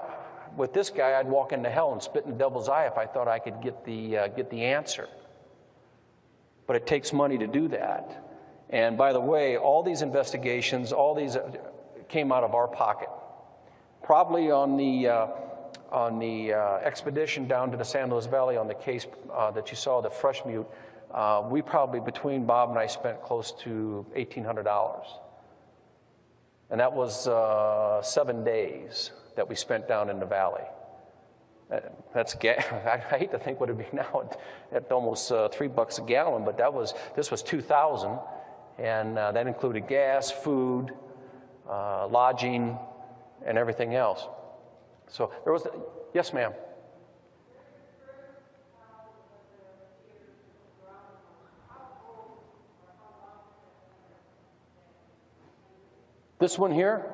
with this guy, I'd walk into hell and spit in the devil's eye if I thought I could get the, uh, get the answer. But it takes money to do that. And by the way, all these investigations, all these uh, came out of our pocket. Probably on the, uh, on the uh, expedition down to the San Luis Valley on the case uh, that you saw, the fresh mute, uh, we probably, between Bob and I, spent close to $1,800. And that was uh, seven days that we spent down in the valley. Uh, That's ga- I hate to think what it'd be now at, at almost uh, three bucks a gallon, but that was this was 2,000, and that included gas, food, lodging, and everything else. So there was, yes, ma'am. This one here?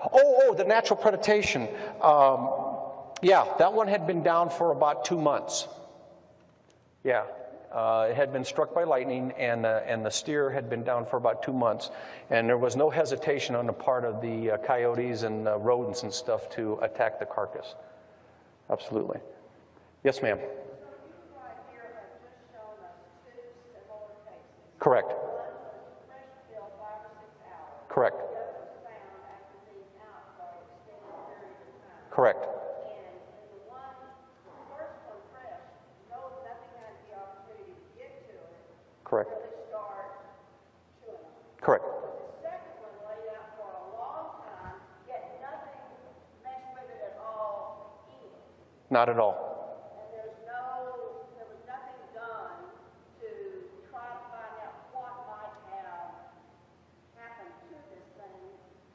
Oh, oh, the natural predation. Um, yeah, that one had been down for about two months. Yeah, uh, it had been struck by lightning, and, uh, and the steer had been down for about two months. And there was no hesitation on the part of the uh, coyotes and uh, rodents and stuff to attack the carcass. Absolutely. Yes, ma'am. Correct. Correct. Correct. Correct. Correct. second one laid out for a long time, yet nothing messed with it at all either. Not at all. And there's no, there was nothing done to try to find out what might have happened to this thing,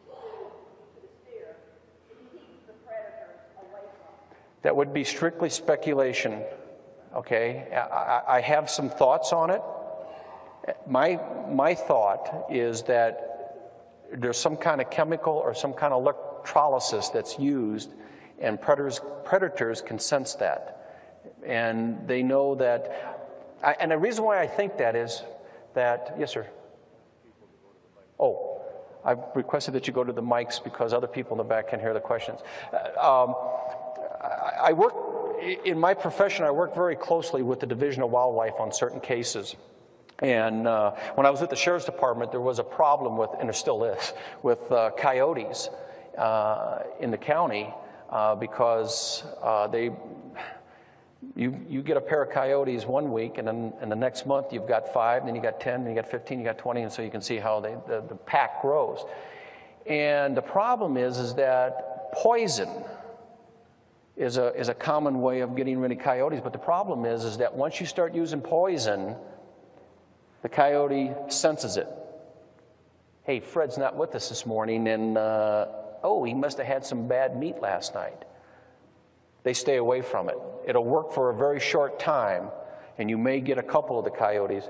to, to steer, to keep the predators away from. That would be strictly speculation. Okay, I- I have some thoughts on it. My, my thought is that there's some kind of chemical or some kind of electrolysis that's used, and predators, predators can sense that. And they know that. I, and the reason why I think that is that, yes, sir. Oh, I've requested that you go to the mics because other people in the back can hear the questions. Uh, Um, I I work, in my profession, I work very closely with the Division of Wildlife on certain cases. And uh, when I was at the Sheriff's Department, there was a problem with, and there still is, with uh, coyotes uh, in the county uh, because uh, they, you, you get a pair of coyotes one week, and then and the next month you've got five, then you got 10, then you got 15, you got 20, and so you can see how they, the, the pack grows. And the problem is, is that poison is a, is a common way of getting rid of coyotes, but the problem is, is that once you start using poison, the coyote senses it. Hey, Fred's not with us this morning, and uh, oh, he must have had some bad meat last night. They stay away from it. It'll work for a very short time, and you may get a couple of the coyotes,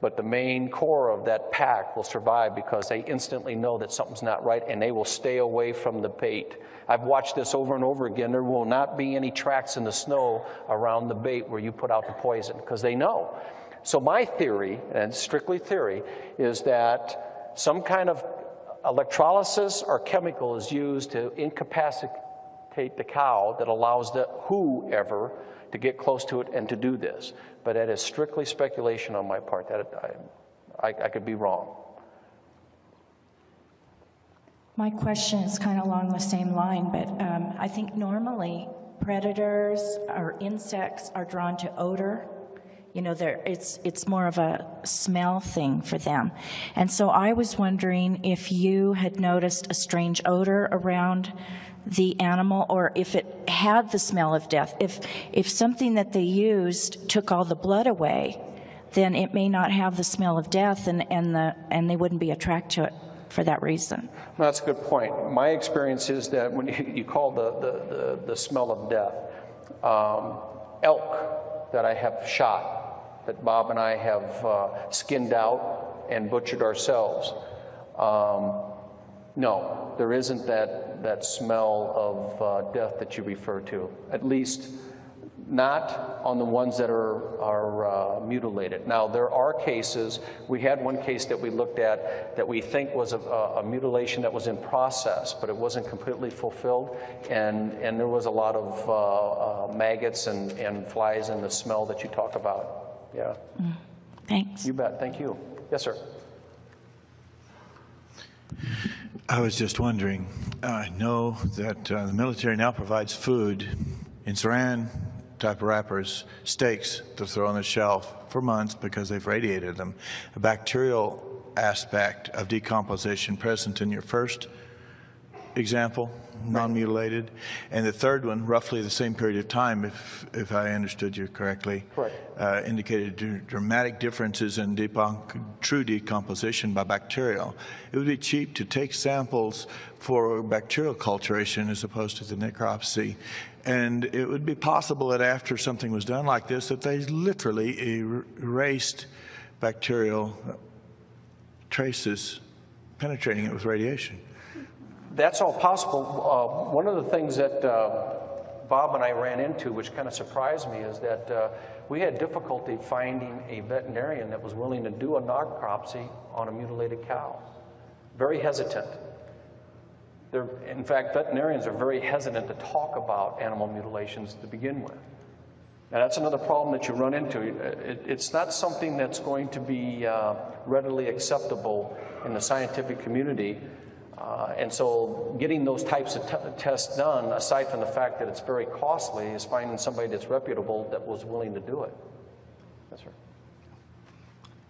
but the main core of that pack will survive because they instantly know that something's not right and they will stay away from the bait. I've watched this over and over again. There will not be any tracks in the snow around the bait where you put out the poison because they know. So, my theory, and strictly theory, is that some kind of electrolysis or chemical is used to incapacitate the cow that allows the whoever to get close to it and to do this. But that is strictly speculation on my part. That I, I, I could be wrong. My question is kind of along the same line, but um, I think normally predators or insects are drawn to odor. You know, it's, it's more of a smell thing for them. And so I was wondering if you had noticed a strange odor around the animal or if it had the smell of death. If, if something that they used took all the blood away, then it may not have the smell of death and, and, the, and they wouldn't be attracted to it for that reason. That's a good point. My experience is that when you, you call the, the, the, the smell of death, um, elk that I have shot, that Bob and I have uh, skinned out and butchered ourselves, um, no, there isn't that, that smell of uh, death that you refer to, at least not on the ones that are, are uh, mutilated. Now, there are cases, we had one case that we looked at that we think was a, a mutilation that was in process, but it wasn't completely fulfilled, and, and there was a lot of uh, uh, maggots and, and flies in the smell that you talk about. Yeah, Thanks. you bet. Thank you. Yes, sir. I was just wondering. I know that uh, the military now provides food in Saran type of wrappers, steaks to throw on the shelf for months because they've radiated them. A bacterial aspect of decomposition present in your first example, non-mutilated, and the third one, roughly the same period of time, if, if I understood you correctly. Correct. Uh, indicated dr- dramatic differences in true decomposition by bacterial. It would be cheap to take samples for bacterial culturation as opposed to the necropsy. And it would be possible that after something was done like this, that they literally er- erased bacterial traces penetrating it with radiation. That's all possible. Uh, one of the things that uh, Bob and I ran into, which kind of surprised me, is that uh, we had difficulty finding a veterinarian that was willing to do a necropsy on a mutilated cow. Very hesitant. They're, in fact, veterinarians are very hesitant to talk about animal mutilations to begin with. And that's another problem that you run into. It, it's not something that's going to be uh, readily acceptable in the scientific community. Uh, and so, getting those types of t- tests done, aside from the fact that it's very costly, is finding somebody that's reputable that was willing to do it. Yes, sir.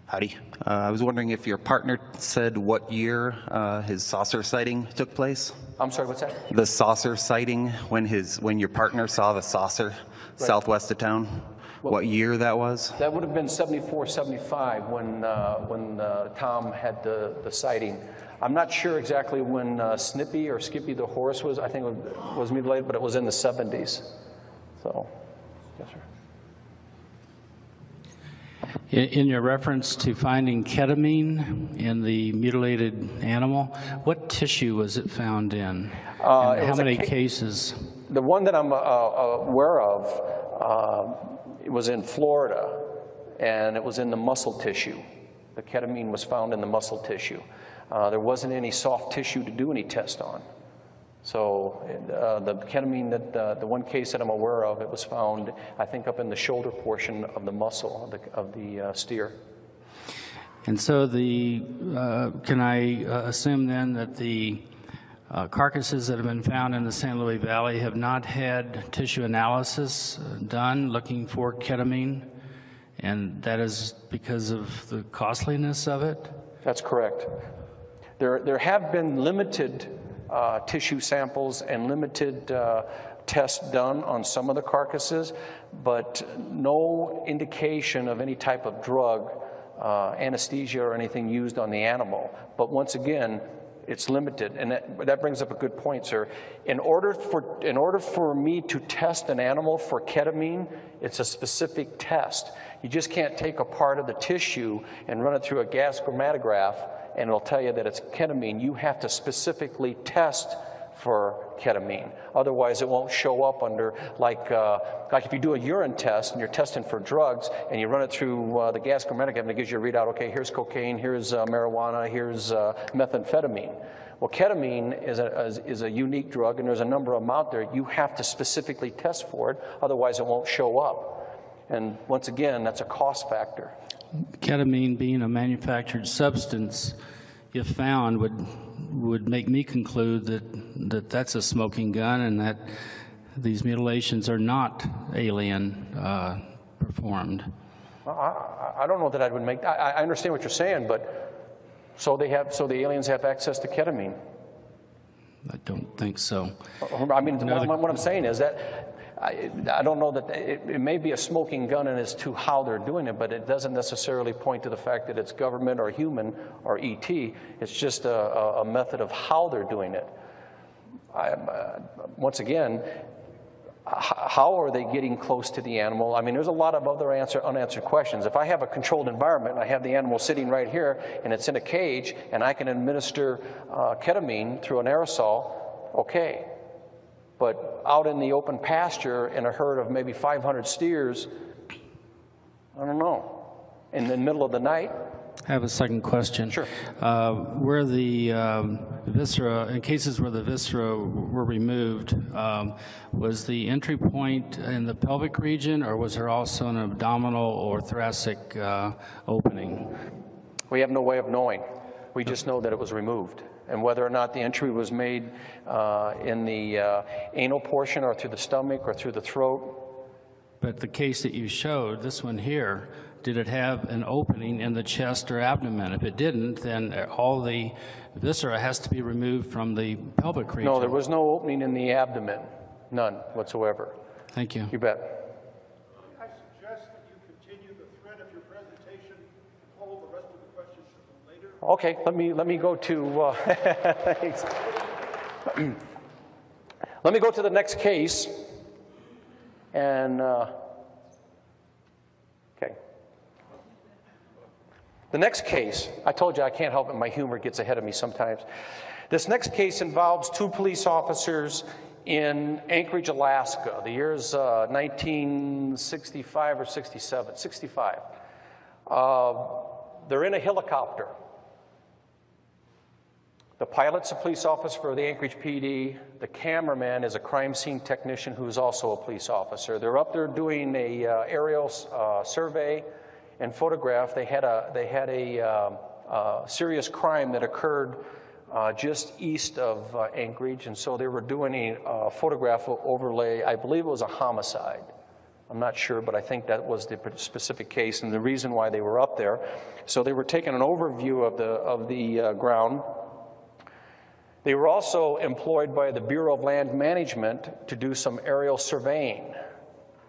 Howdy. Uh, I was wondering if your partner said what year uh, his saucer sighting took place? I'm sorry, what's that? The saucer sighting when his when your partner saw the saucer southwest of town? What year that was? That would have been 74, 75 when, uh, when uh, Tom had the, the sighting. I'm not sure exactly when uh, Snippy or Skippy the horse was, I think it was mutilated, but it was in the 70s. So, yes, sir. In, your reference to finding ketamine in the mutilated animal, what tissue was it found in? Uh, it how many ca- cases? The one that I'm uh, uh, aware of, uh, was in Florida, and it was in the muscle tissue. The ketamine was found in the muscle tissue. Uh, there wasn't any soft tissue to do any test on. So uh, the ketamine that uh, the one case that I'm aware of, it was found, I think, up in the shoulder portion of the muscle of the, of the uh, steer. And so the, uh, can I uh, assume then that the uh, carcasses that have been found in the San Luis Valley have not had tissue analysis done looking for ketamine? And that is because of the costliness of it? That's correct. There, there have been limited uh, tissue samples and limited uh, tests done on some of the carcasses, but no indication of any type of drug, uh, anesthesia, or anything used on the animal. But once again, it's limited, and that, that brings up a good point, sir. In order for in order for me to test an animal for ketamine, it's a specific test. You just can't take a part of the tissue and run it through a gas chromatograph, and it'll tell you that it's ketamine. You have to specifically test for ketamine. Otherwise, it won't show up under like uh, like if you do a urine test and you're testing for drugs and you run it through uh, the gas chromatograph and it gives you a readout. Okay, here's cocaine, here's uh, marijuana, here's uh, methamphetamine. Well, ketamine is a, is a unique drug, and there's a number of them out there. You have to specifically test for it, otherwise, it won't show up. And once again, that's a cost factor. Ketamine being a manufactured substance, if found, would, would make me conclude that, that that's a smoking gun and that these mutilations are not alien uh, performed. I, I, don't know that I would make. I, I understand what you're saying, but so they have. So the aliens have access to ketamine. I don't think so. I mean, what, what I'm saying is that I, I don't know that it, it may be a smoking gun and as to how they're doing it, but it doesn't necessarily point to the fact that it's government or human or ET. It's just a, a, method of how they're doing it. I, uh, once again, how are they getting close to the animal? I mean, there's a lot of other answer, unanswered questions. If I have a controlled environment and I have the animal sitting right here and it's in a cage and I can administer uh, ketamine through an aerosol, okay. But out in the open pasture in a herd of maybe 500 steers, I don't know. In the middle of the night, I have a second question. Sure. Uh, where the um, viscera, in cases where the viscera were removed, um, was the entry point in the pelvic region, or was there also an abdominal or thoracic uh, opening? we have no way of knowing. We just know that it was removed. And whether or not the entry was made uh, in the uh, anal portion or through the stomach or through the throat, But the case that you showed, this one here, did it have an opening in the chest or abdomen? If it didn't, then all the viscera has to be removed from the pelvic region. No, there was no opening in the abdomen, none whatsoever. Thank you. You bet. I suggest that you continue the thread of your presentation and hold the rest of the questions for later. Okay, let me, let me go to, uh, let me go to the next case. And, uh, okay. The next case, I told you I can't help it, my humor gets ahead of me sometimes. This next case involves two police officers in Anchorage, Alaska. The year is uh, 1965 or 67, 65. Uh, they're in a helicopter. The pilot's a police officer for the Anchorage PD. The cameraman is a crime scene technician who is also a police officer. They're up there doing a uh, aerial uh, survey and photograph. They had a they had a uh, uh serious crime that occurred uh, just east of uh, Anchorage, and so they were doing a photograph overlay. I believe it was a homicide. I'm not sure, but I think that was the specific case and the reason why they were up there. So they were taking an overview of the of the ground they were also employed by the Bureau of Land Management to do some aerial surveying.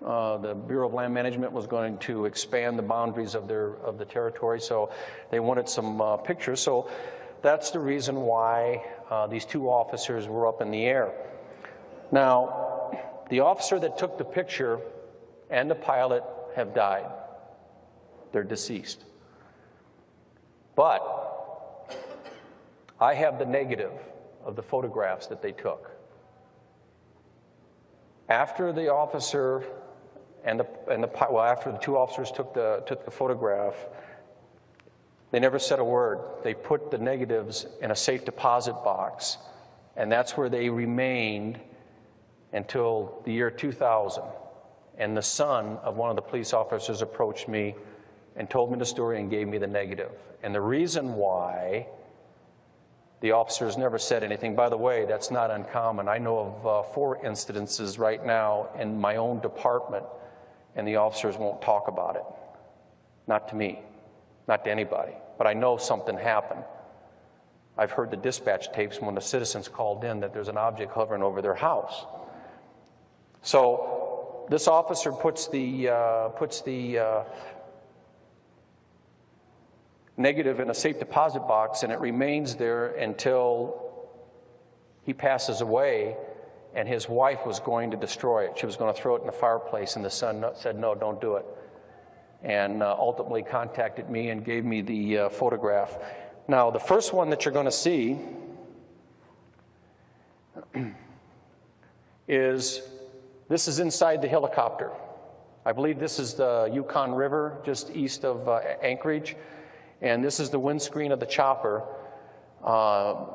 Uh, the Bureau of Land Management was going to expand the boundaries of their of the territory, so they wanted some uh, pictures. So that's the reason why uh, these two officers were up in the air. Now, the officer that took the picture and the pilot have died. They're deceased. But I have the negative of the photographs that they took. After the officer and the, and the well, after the two officers took the, took the photograph, they never said a word. They put the negatives in a safe deposit box, and that's where they remained until the year 2000. And the son of one of the police officers approached me and told me the story and gave me the negative. And the reason why the officers never said anything. By the way, that's not uncommon. I know of uh, four incidences right now in my own department, and the officers won't talk about it. Not to me, not to anybody. But I know something happened. I've heard the dispatch tapes when the citizens called in that there's an object hovering over their house. So this officer puts the, uh, puts the uh, negative in a safe deposit box and it remains there until he passes away and his wife was going to destroy it. She was going to throw it in the fireplace and the son said, no, don't do it. And uh, ultimately contacted me and gave me the uh, photograph. Now, the first one that you're going to see is this is inside the helicopter. I believe this is the Yukon River just east of uh, Anchorage and this is the windscreen of the chopper. Uh,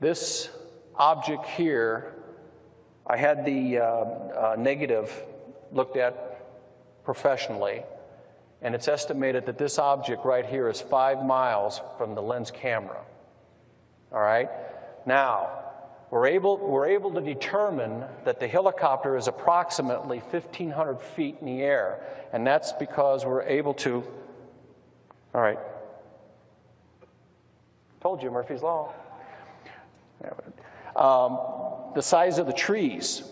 this object here, I had the uh, uh, negative looked at professionally, and it's estimated that this object right here is five miles from the lens camera. All right? Now, we're able, we're able to determine that the helicopter is approximately 1,500 feet in the air, and that's because we're able to all right. Told you, Murphy's Law. Um, the size of the trees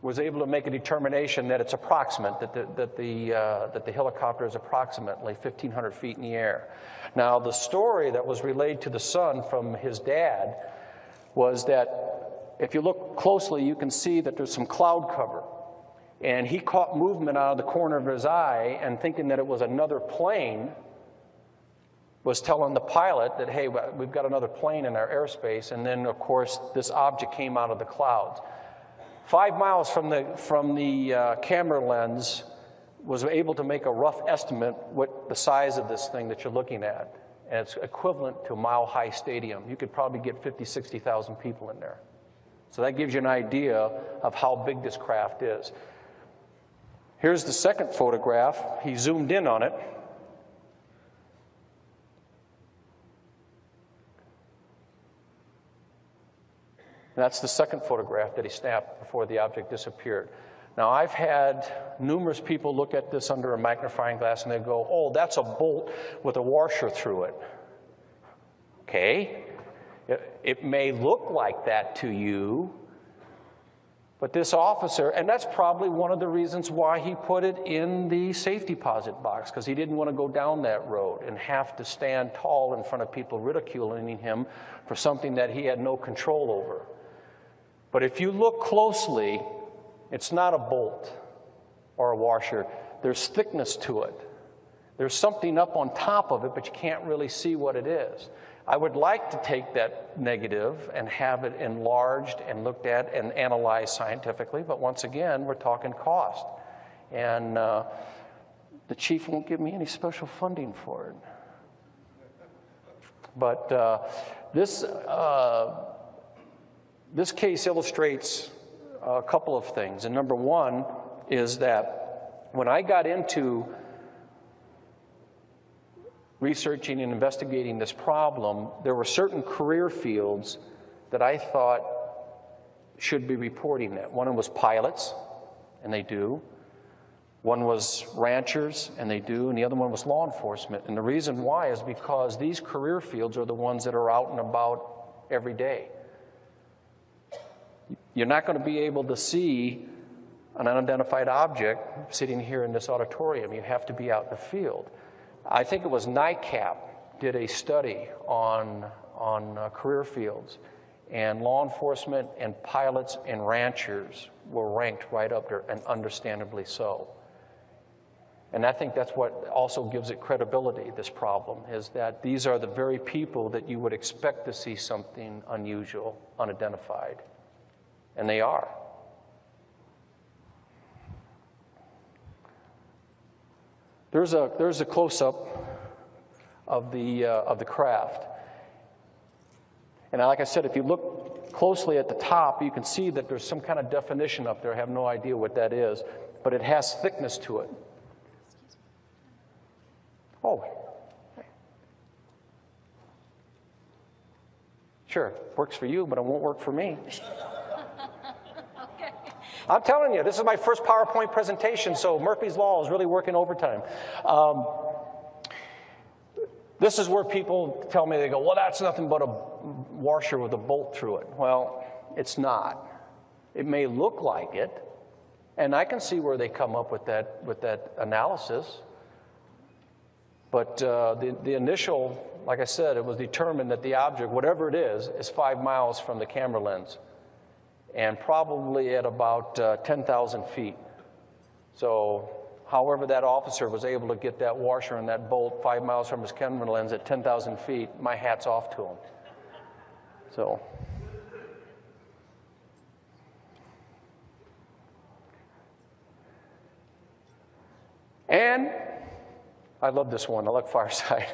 was able to make a determination that it's approximate, that the, that the, uh, that the helicopter is approximately 1,500 feet in the air. Now, the story that was relayed to the son from his dad was that if you look closely, you can see that there's some cloud cover. And he caught movement out of the corner of his eye and thinking that it was another plane, was telling the pilot that, hey, we've got another plane in our airspace. And then, of course, this object came out of the clouds. Five miles from the, from the uh, camera lens, was able to make a rough estimate what the size of this thing that you're looking at. And it's equivalent to a mile high stadium. You could probably get 50, 60,000 people in there. So that gives you an idea of how big this craft is. Here's the second photograph. He zoomed in on it. That's the second photograph that he snapped before the object disappeared. Now, I've had numerous people look at this under a magnifying glass and they go, oh, that's a bolt with a washer through it. Okay, it, it may look like that to you, but this officer, and that's probably one of the reasons why he put it in the safe deposit box, because he didn't want to go down that road and have to stand tall in front of people ridiculing him for something that he had no control over. But if you look closely, it's not a bolt or a washer. There's thickness to it. There's something up on top of it, but you can't really see what it is. I would like to take that negative and have it enlarged and looked at and analyzed scientifically, but once again, we're talking cost. And uh, the chief won't give me any special funding for it. But uh, this, uh, this case illustrates a couple of things. And number one is that when I got into researching and investigating this problem, there were certain career fields that I thought should be reporting that. One was pilots, and they do. One was ranchers, and they do. And the other one was law enforcement. And the reason why is because these career fields are the ones that are out and about every day. You're not going to be able to see an unidentified object sitting here in this auditorium. You have to be out in the field. I think it was NICAP did a study on, on uh, career fields, and law enforcement and pilots and ranchers were ranked right up there, and understandably so. And I think that's what also gives it credibility, this problem, is that these are the very people that you would expect to see something unusual, unidentified. And they are. There's a, there's a close up of the, uh, of the craft. And like I said, if you look closely at the top, you can see that there's some kind of definition up there. I have no idea what that is, but it has thickness to it. Oh. Sure, works for you, but it won't work for me. I'm telling you, this is my first PowerPoint presentation, so Murphy's Law is really working overtime. Um, this is where people tell me, they go, well, that's nothing but a washer with a bolt through it. Well, it's not. It may look like it, and I can see where they come up with that, with that analysis. But uh, the, the initial, like I said, it was determined that the object, whatever it is, is five miles from the camera lens and probably at about uh, 10,000 feet. So, however, that officer was able to get that washer and that bolt five miles from his camera lens at 10,000 feet, my hat's off to him. So. And I love this one. I like Far Side.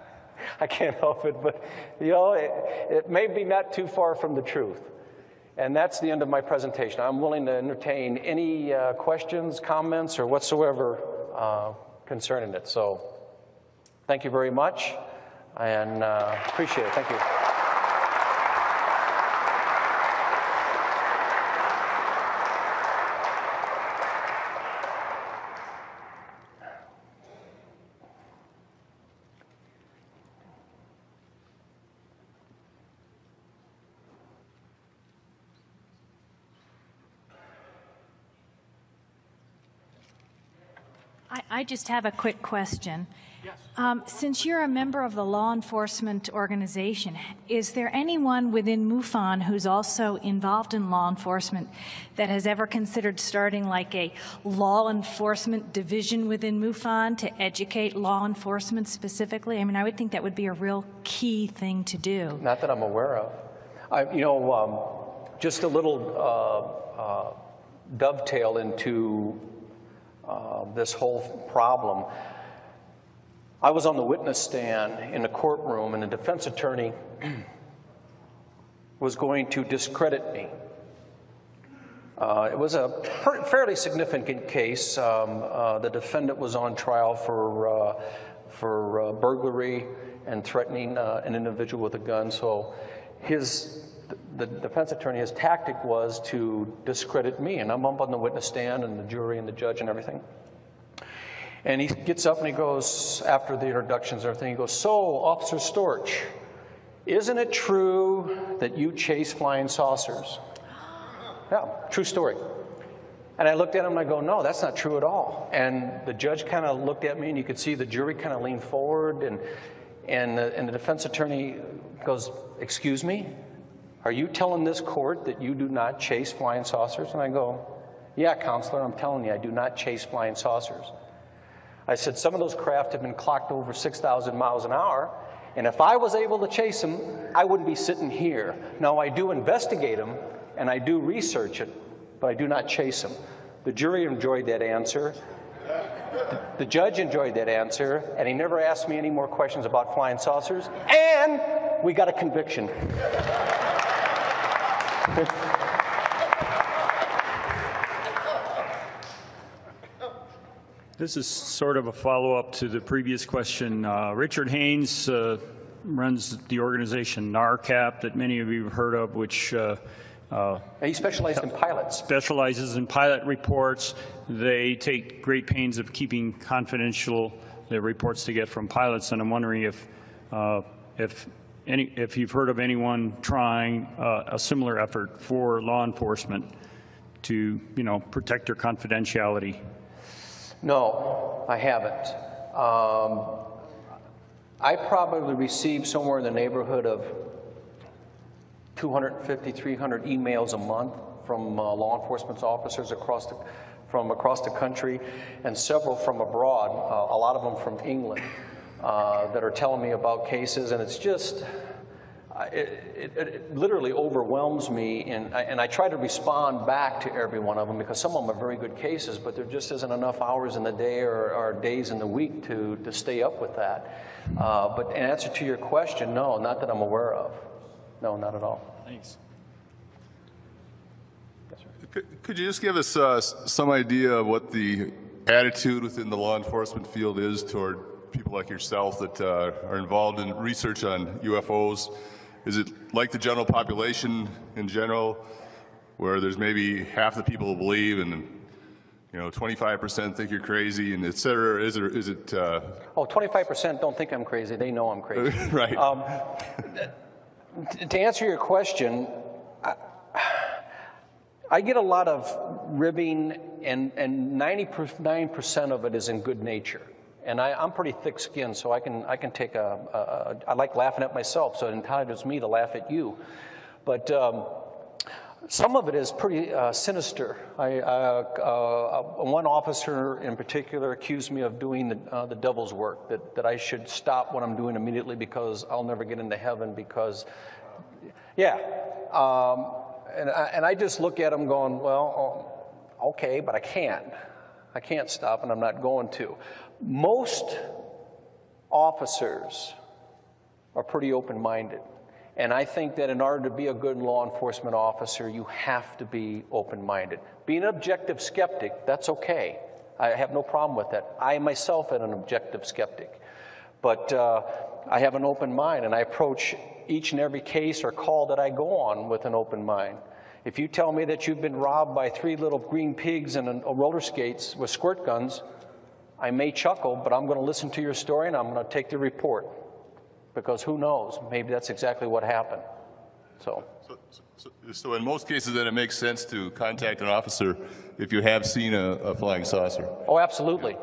I can't help it, but you know, it, it may be not too far from the truth. And that's the end of my presentation. I'm willing to entertain any uh, questions, comments, or whatsoever uh, concerning it. So thank you very much and uh, appreciate it. Thank you. I, I just have a quick question. Um, since you're a member of the law enforcement organization, is there anyone within MUFON who's also involved in law enforcement that has ever considered starting like a law enforcement division within MUFON to educate law enforcement specifically? I mean, I would think that would be a real key thing to do. Not that I'm aware of. I, you know, um, just a little uh, uh, dovetail into uh, this whole problem. I was on the witness stand in the courtroom, and the defense attorney was going to discredit me. Uh, it was a fairly significant case. Um, uh, the defendant was on trial for, uh, for uh, burglary and threatening an individual with a gun. So his, the defense attorney, his tactic was to discredit me. And I'm up on the witness stand and the jury and the judge and everything. And he gets up and he goes, after the introductions and everything, he goes, So, Officer Storch, isn't it true that you chase flying saucers? Yeah, true story. And I looked at him and I go, no, that's not true at all. And the judge kind of looked at me and you could see the jury kind of leaned forward and, and, the, and the defense attorney goes, excuse me, are you telling this court that you do not chase flying saucers? And I go, yeah, counselor, I'm telling you, I do not chase flying saucers. I said, some of those craft have been clocked over 6,000 miles an hour, and if I was able to chase them, I wouldn't be sitting here. Now, I do investigate them, and I do research it, but I do not chase them. The jury enjoyed that answer. The, the judge enjoyed that answer, and he never asked me any more questions about flying saucers, and we got a conviction. This is sort of a follow-up to the previous question. Uh, Richard Haines uh, runs the organization NARCAP that many of you have heard of, which uh, uh he specializes in pilots. Specializes in pilot reports. They take great pains of keeping confidential the reports to get from pilots, and I'm wondering if uh, if any if you've heard of anyone trying uh, a similar effort for law enforcement to you know protect their confidentiality. No, I haven't. Um, I probably receive somewhere in the neighborhood of 250, 300 emails a month from uh, law enforcement officers across the, from across the country and several from abroad, uh, a lot of them from England, uh, that are telling me about cases. And it's just, it, it, it, literally overwhelms me, and I, and I try to respond back to every one of them because some of them are very good cases, but there just isn't enough hours in the day or, or days in the week to, to stay up with that. Uh, but in answer to your question, no, not that I'm aware of. No, not at all. Thanks. Yes, could, could, you just give us uh, some idea of what the attitude within the law enforcement field is toward people like yourself that uh, are involved in research on UFOs? Is it like the general population in general, where there's maybe half the people who believe and you know 25% think you're crazy and et cetera? Is it? Is it uh... Oh, 25% don't think I'm crazy. They know I'm crazy. right. Um, to answer your question, I, I get a lot of ribbing, and, and 99% of it is in good nature. And I, am pretty thick skinned, so I can, I can take a, a, a, I like laughing at myself, so it entitles me to laugh at you. But um, some of it is pretty uh, sinister. I, uh, uh, one officer in particular accused me of doing the, uh, the devil's work, that, that I should stop what I'm doing immediately because I'll never get into heaven because, yeah. Um, and, I, and I just look at him going, well, okay, but I can't. I can't stop and I'm not going to. Most officers are pretty open minded. And I think that in order to be a good law enforcement officer, you have to be open minded. Being an objective skeptic, that's okay. I have no problem with that. I myself am an objective skeptic. But uh, I have an open mind, and I approach each and every case or call that I go on with an open mind. If you tell me that you've been robbed by three little green pigs and roller skates with squirt guns, I may chuckle, but I'm going to listen to your story and I'm going to take the report because who knows? Maybe that's exactly what happened. So. So, so, so in most cases, then it makes sense to contact an officer if you have seen a, a flying saucer. Oh, absolutely,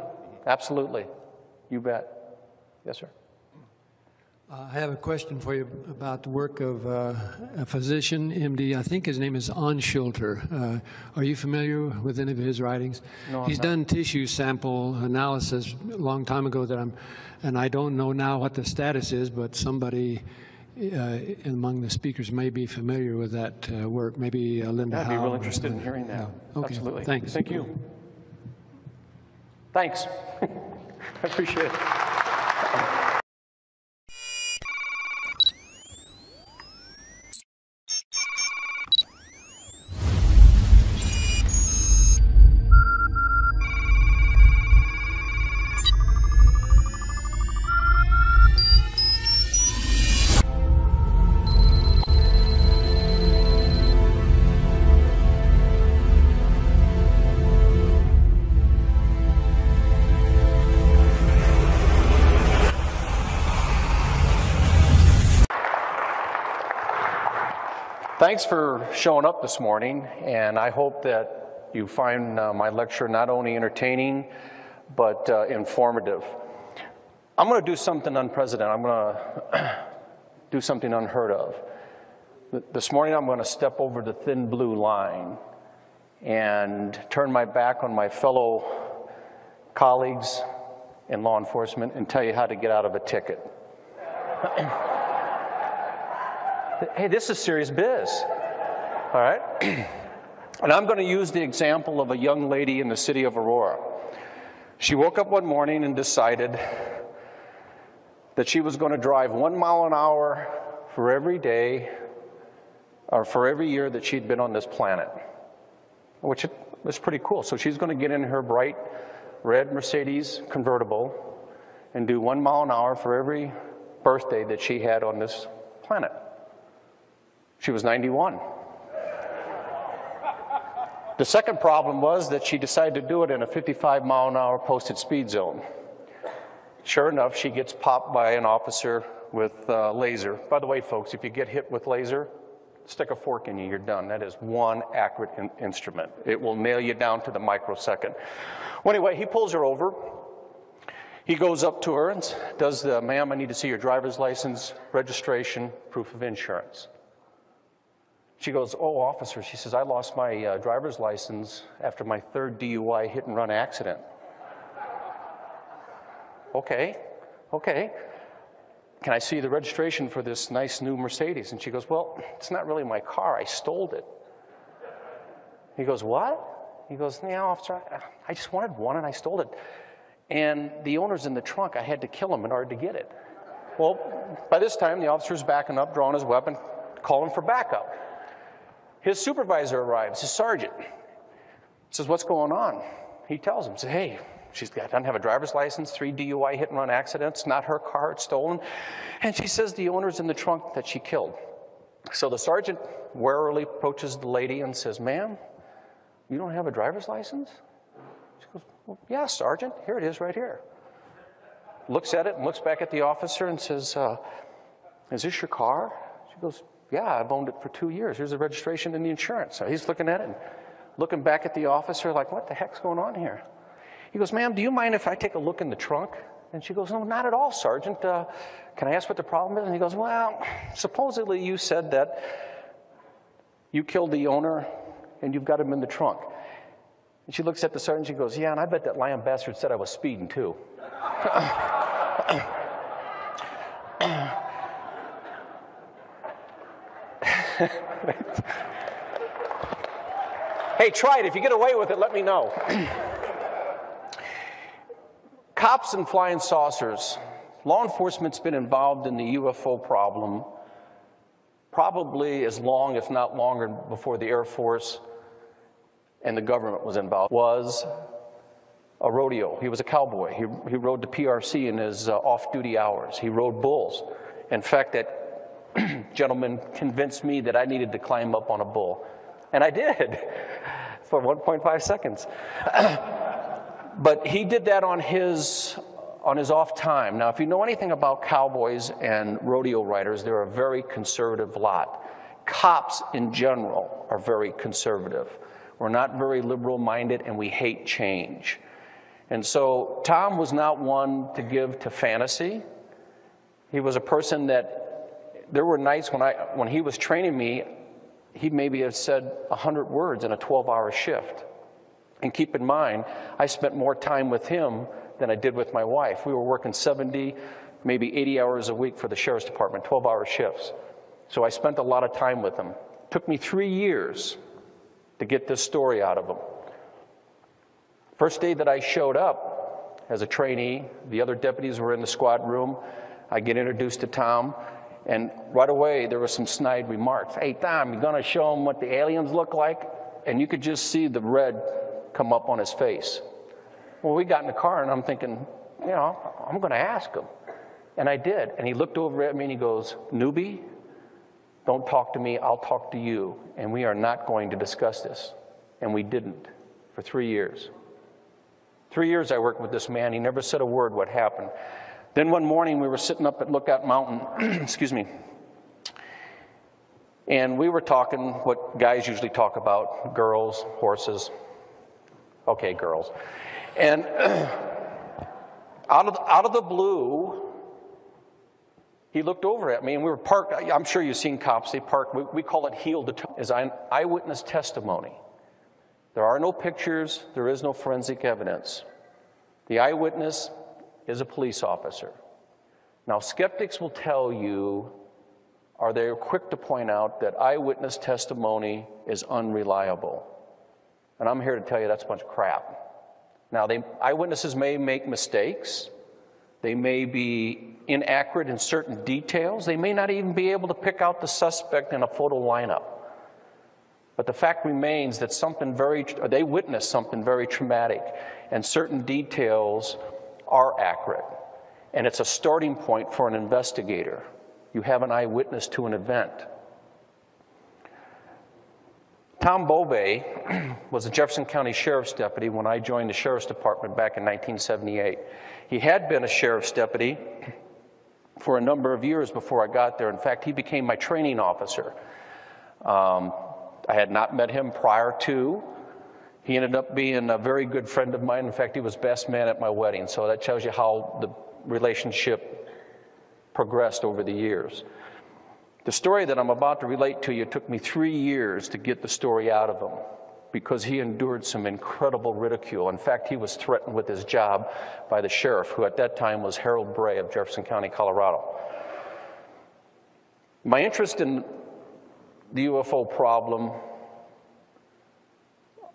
absolutely. You bet. Yes, sir. Uh, I have a question for you about the work of uh, a physician, MD. I think his name is Anschulter. Uh, are you familiar with any of his writings? No, He's done tissue sample analysis a long time ago that I'm, and I don't know now what the status is, but somebody uh, among the speakers may be familiar with that uh, work. Maybe uh, Linda. I'd be real interested in hearing that. Yeah. Okay. Absolutely. Thanks. Thank you. Thanks. I appreciate it. Thanks for showing up this morning, and I hope that you find uh, my lecture not only entertaining, but uh, informative. I'm going to do something unprecedented. I'm going to do something unheard of. This morning, I'm going to step over the thin blue line and turn my back on my fellow colleagues in law enforcement and tell you how to get out of a ticket. hey, this is serious biz. All right? and I'm going to use the example of a young lady in the city of Aurora. She woke up one morning and decided that she was going to drive one mile an hour for every day or for every year that she'd been on this planet, which was pretty cool. So she's going to get in her bright red Mercedes convertible and do one mile an hour for every birthday that she had on this planet. She was 91. The second problem was that she decided to do it in a 55 mile an hour posted speed zone. Sure enough, she gets popped by an officer with uh, laser. By the way, folks, if you get hit with laser, stick a fork in you, you're done. That is one accurate in- instrument. It will nail you down to the microsecond. Well, anyway, he pulls her over. He goes up to her and does the, ma'am, I need to see your driver's license, registration, proof of insurance. She goes, Oh, officer, she says, I lost my uh, driver's license after my third DUI hit and run accident. okay, okay. Can I see the registration for this nice new Mercedes? And she goes, Well, it's not really my car. I stole it. He goes, What? He goes, Yeah, officer, I just wanted one and I stole it. And the owner's in the trunk. I had to kill him in order to get it. Well, by this time, the officer's backing up, drawing his weapon, calling for backup. His supervisor arrives, his sergeant. Says, What's going on? He tells him, says, Hey, she's got, doesn't have a driver's license, three DUI hit and run accidents, not her car, it's stolen. And she says the owner's in the trunk that she killed. So the sergeant warily approaches the lady and says, Ma'am, you don't have a driver's license? She goes, well, Yeah, Sergeant, here it is right here. Looks at it and looks back at the officer and says, uh, Is this your car? She goes, yeah, I've owned it for two years. Here's the registration and the insurance. So he's looking at it and looking back at the officer, like, what the heck's going on here? He goes, ma'am, do you mind if I take a look in the trunk? And she goes, no, not at all, Sergeant. Uh, can I ask what the problem is? And he goes, well, supposedly you said that you killed the owner and you've got him in the trunk. And she looks at the sergeant and she goes, yeah, and I bet that lion bastard said I was speeding too. hey, try it. If you get away with it, let me know. Cops and flying saucers. Law enforcement's been involved in the UFO problem probably as long, if not longer, before the Air Force and the government was involved. Was a rodeo. He was a cowboy. He, he rode the PRC in his uh, off duty hours. He rode bulls. In fact, that gentleman convinced me that I needed to climb up on a bull. And I did for 1.5 seconds. but he did that on his on his off time. Now, if you know anything about cowboys and rodeo riders, they're a very conservative lot. Cops in general are very conservative. We're not very liberal minded and we hate change. And so Tom was not one to give to fantasy. He was a person that there were nights when, I, when he was training me, he maybe had said 100 words in a 12 hour shift. And keep in mind, I spent more time with him than I did with my wife. We were working 70, maybe 80 hours a week for the sheriff's department, 12 hour shifts. So I spent a lot of time with him. It took me three years to get this story out of him. First day that I showed up as a trainee, the other deputies were in the squad room. I get introduced to Tom. And right away, there were some snide remarks. Hey, Tom, you going to show him what the aliens look like? And you could just see the red come up on his face. Well, we got in the car, and I'm thinking, you know, I'm going to ask him. And I did. And he looked over at me and he goes, Newbie, don't talk to me, I'll talk to you. And we are not going to discuss this. And we didn't for three years. Three years I worked with this man. He never said a word what happened. Then one morning we were sitting up at Lookout Mountain, excuse me, And we were talking what guys usually talk about girls, horses. Okay, girls. And out, of, out of the blue, he looked over at me and we were parked. I'm sure you've seen cops, they park, we, we call it heel to toe, as eyewitness testimony. There are no pictures, there is no forensic evidence. The eyewitness is a police officer. Now, skeptics will tell you, are they quick to point out that eyewitness testimony is unreliable. And I'm here to tell you that's a bunch of crap. Now, they, eyewitnesses may make mistakes. They may be inaccurate in certain details. They may not even be able to pick out the suspect in a photo lineup. But the fact remains that something very, they witnessed something very traumatic, and certain details are accurate. And it's a starting point for an investigator. You have an eyewitness to an event. Tom Bobay was a Jefferson County Sheriff's deputy when I joined the Sheriff's Department back in 1978. He had been a Sheriff's deputy for a number of years before I got there. In fact, he became my training officer. Um, I had not met him prior to. He ended up being a very good friend of mine. In fact, he was best man at my wedding. So that tells you how the relationship progressed over the years. The story that I'm about to relate to you took me three years to get the story out of him because he endured some incredible ridicule. In fact, he was threatened with his job by the sheriff, who at that time was Harold Bray of Jefferson County, Colorado. My interest in the UFO problem,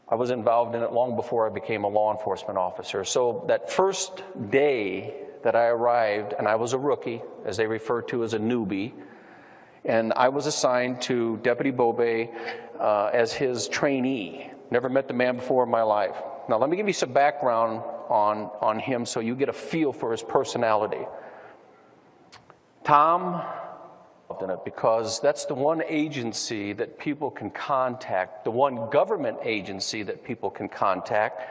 I was involved in it long before I became a law enforcement officer. So that first day that I arrived, and I was a rookie, as they refer to as a newbie, and I was assigned to Deputy Bobay uh, as his trainee. Never met the man before in my life. Now, let me give you some background on, on him so you get a feel for his personality. Tom, in it because that's the one agency that people can contact, the one government agency that people can contact.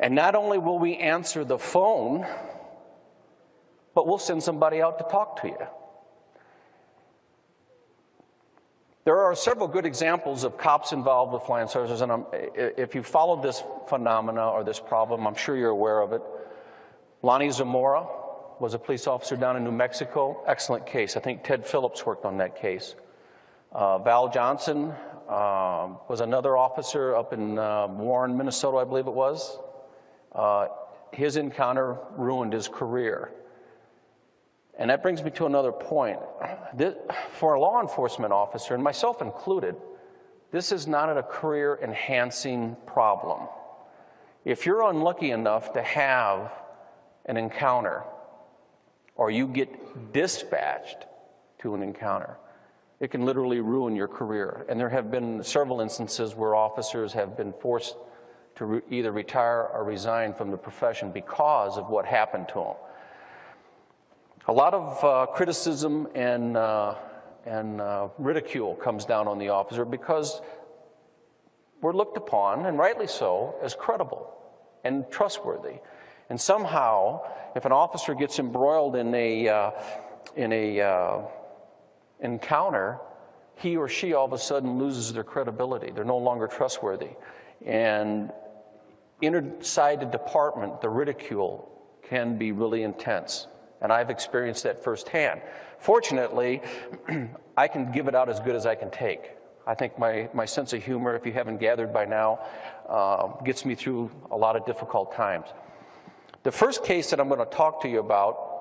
And not only will we answer the phone, but we'll send somebody out to talk to you. There are several good examples of cops involved with flying saucers, and I'm, if you followed this phenomena or this problem, I'm sure you're aware of it. Lonnie Zamora was a police officer down in New Mexico. Excellent case. I think Ted Phillips worked on that case. Uh, Val Johnson uh, was another officer up in uh, Warren, Minnesota, I believe it was. Uh, his encounter ruined his career. And that brings me to another point. This, for a law enforcement officer, and myself included, this is not a career enhancing problem. If you're unlucky enough to have an encounter, or you get dispatched to an encounter, it can literally ruin your career. And there have been several instances where officers have been forced to re- either retire or resign from the profession because of what happened to them. A lot of uh, criticism and, uh, and uh, ridicule comes down on the officer because we're looked upon, and rightly so, as credible and trustworthy. And somehow, if an officer gets embroiled in a, uh, in a uh, encounter, he or she all of a sudden loses their credibility. They're no longer trustworthy. And inside the department, the ridicule can be really intense and I've experienced that firsthand. Fortunately, I can give it out as good as I can take. I think my, my sense of humor, if you haven't gathered by now, uh, gets me through a lot of difficult times. The first case that I'm going to talk to you about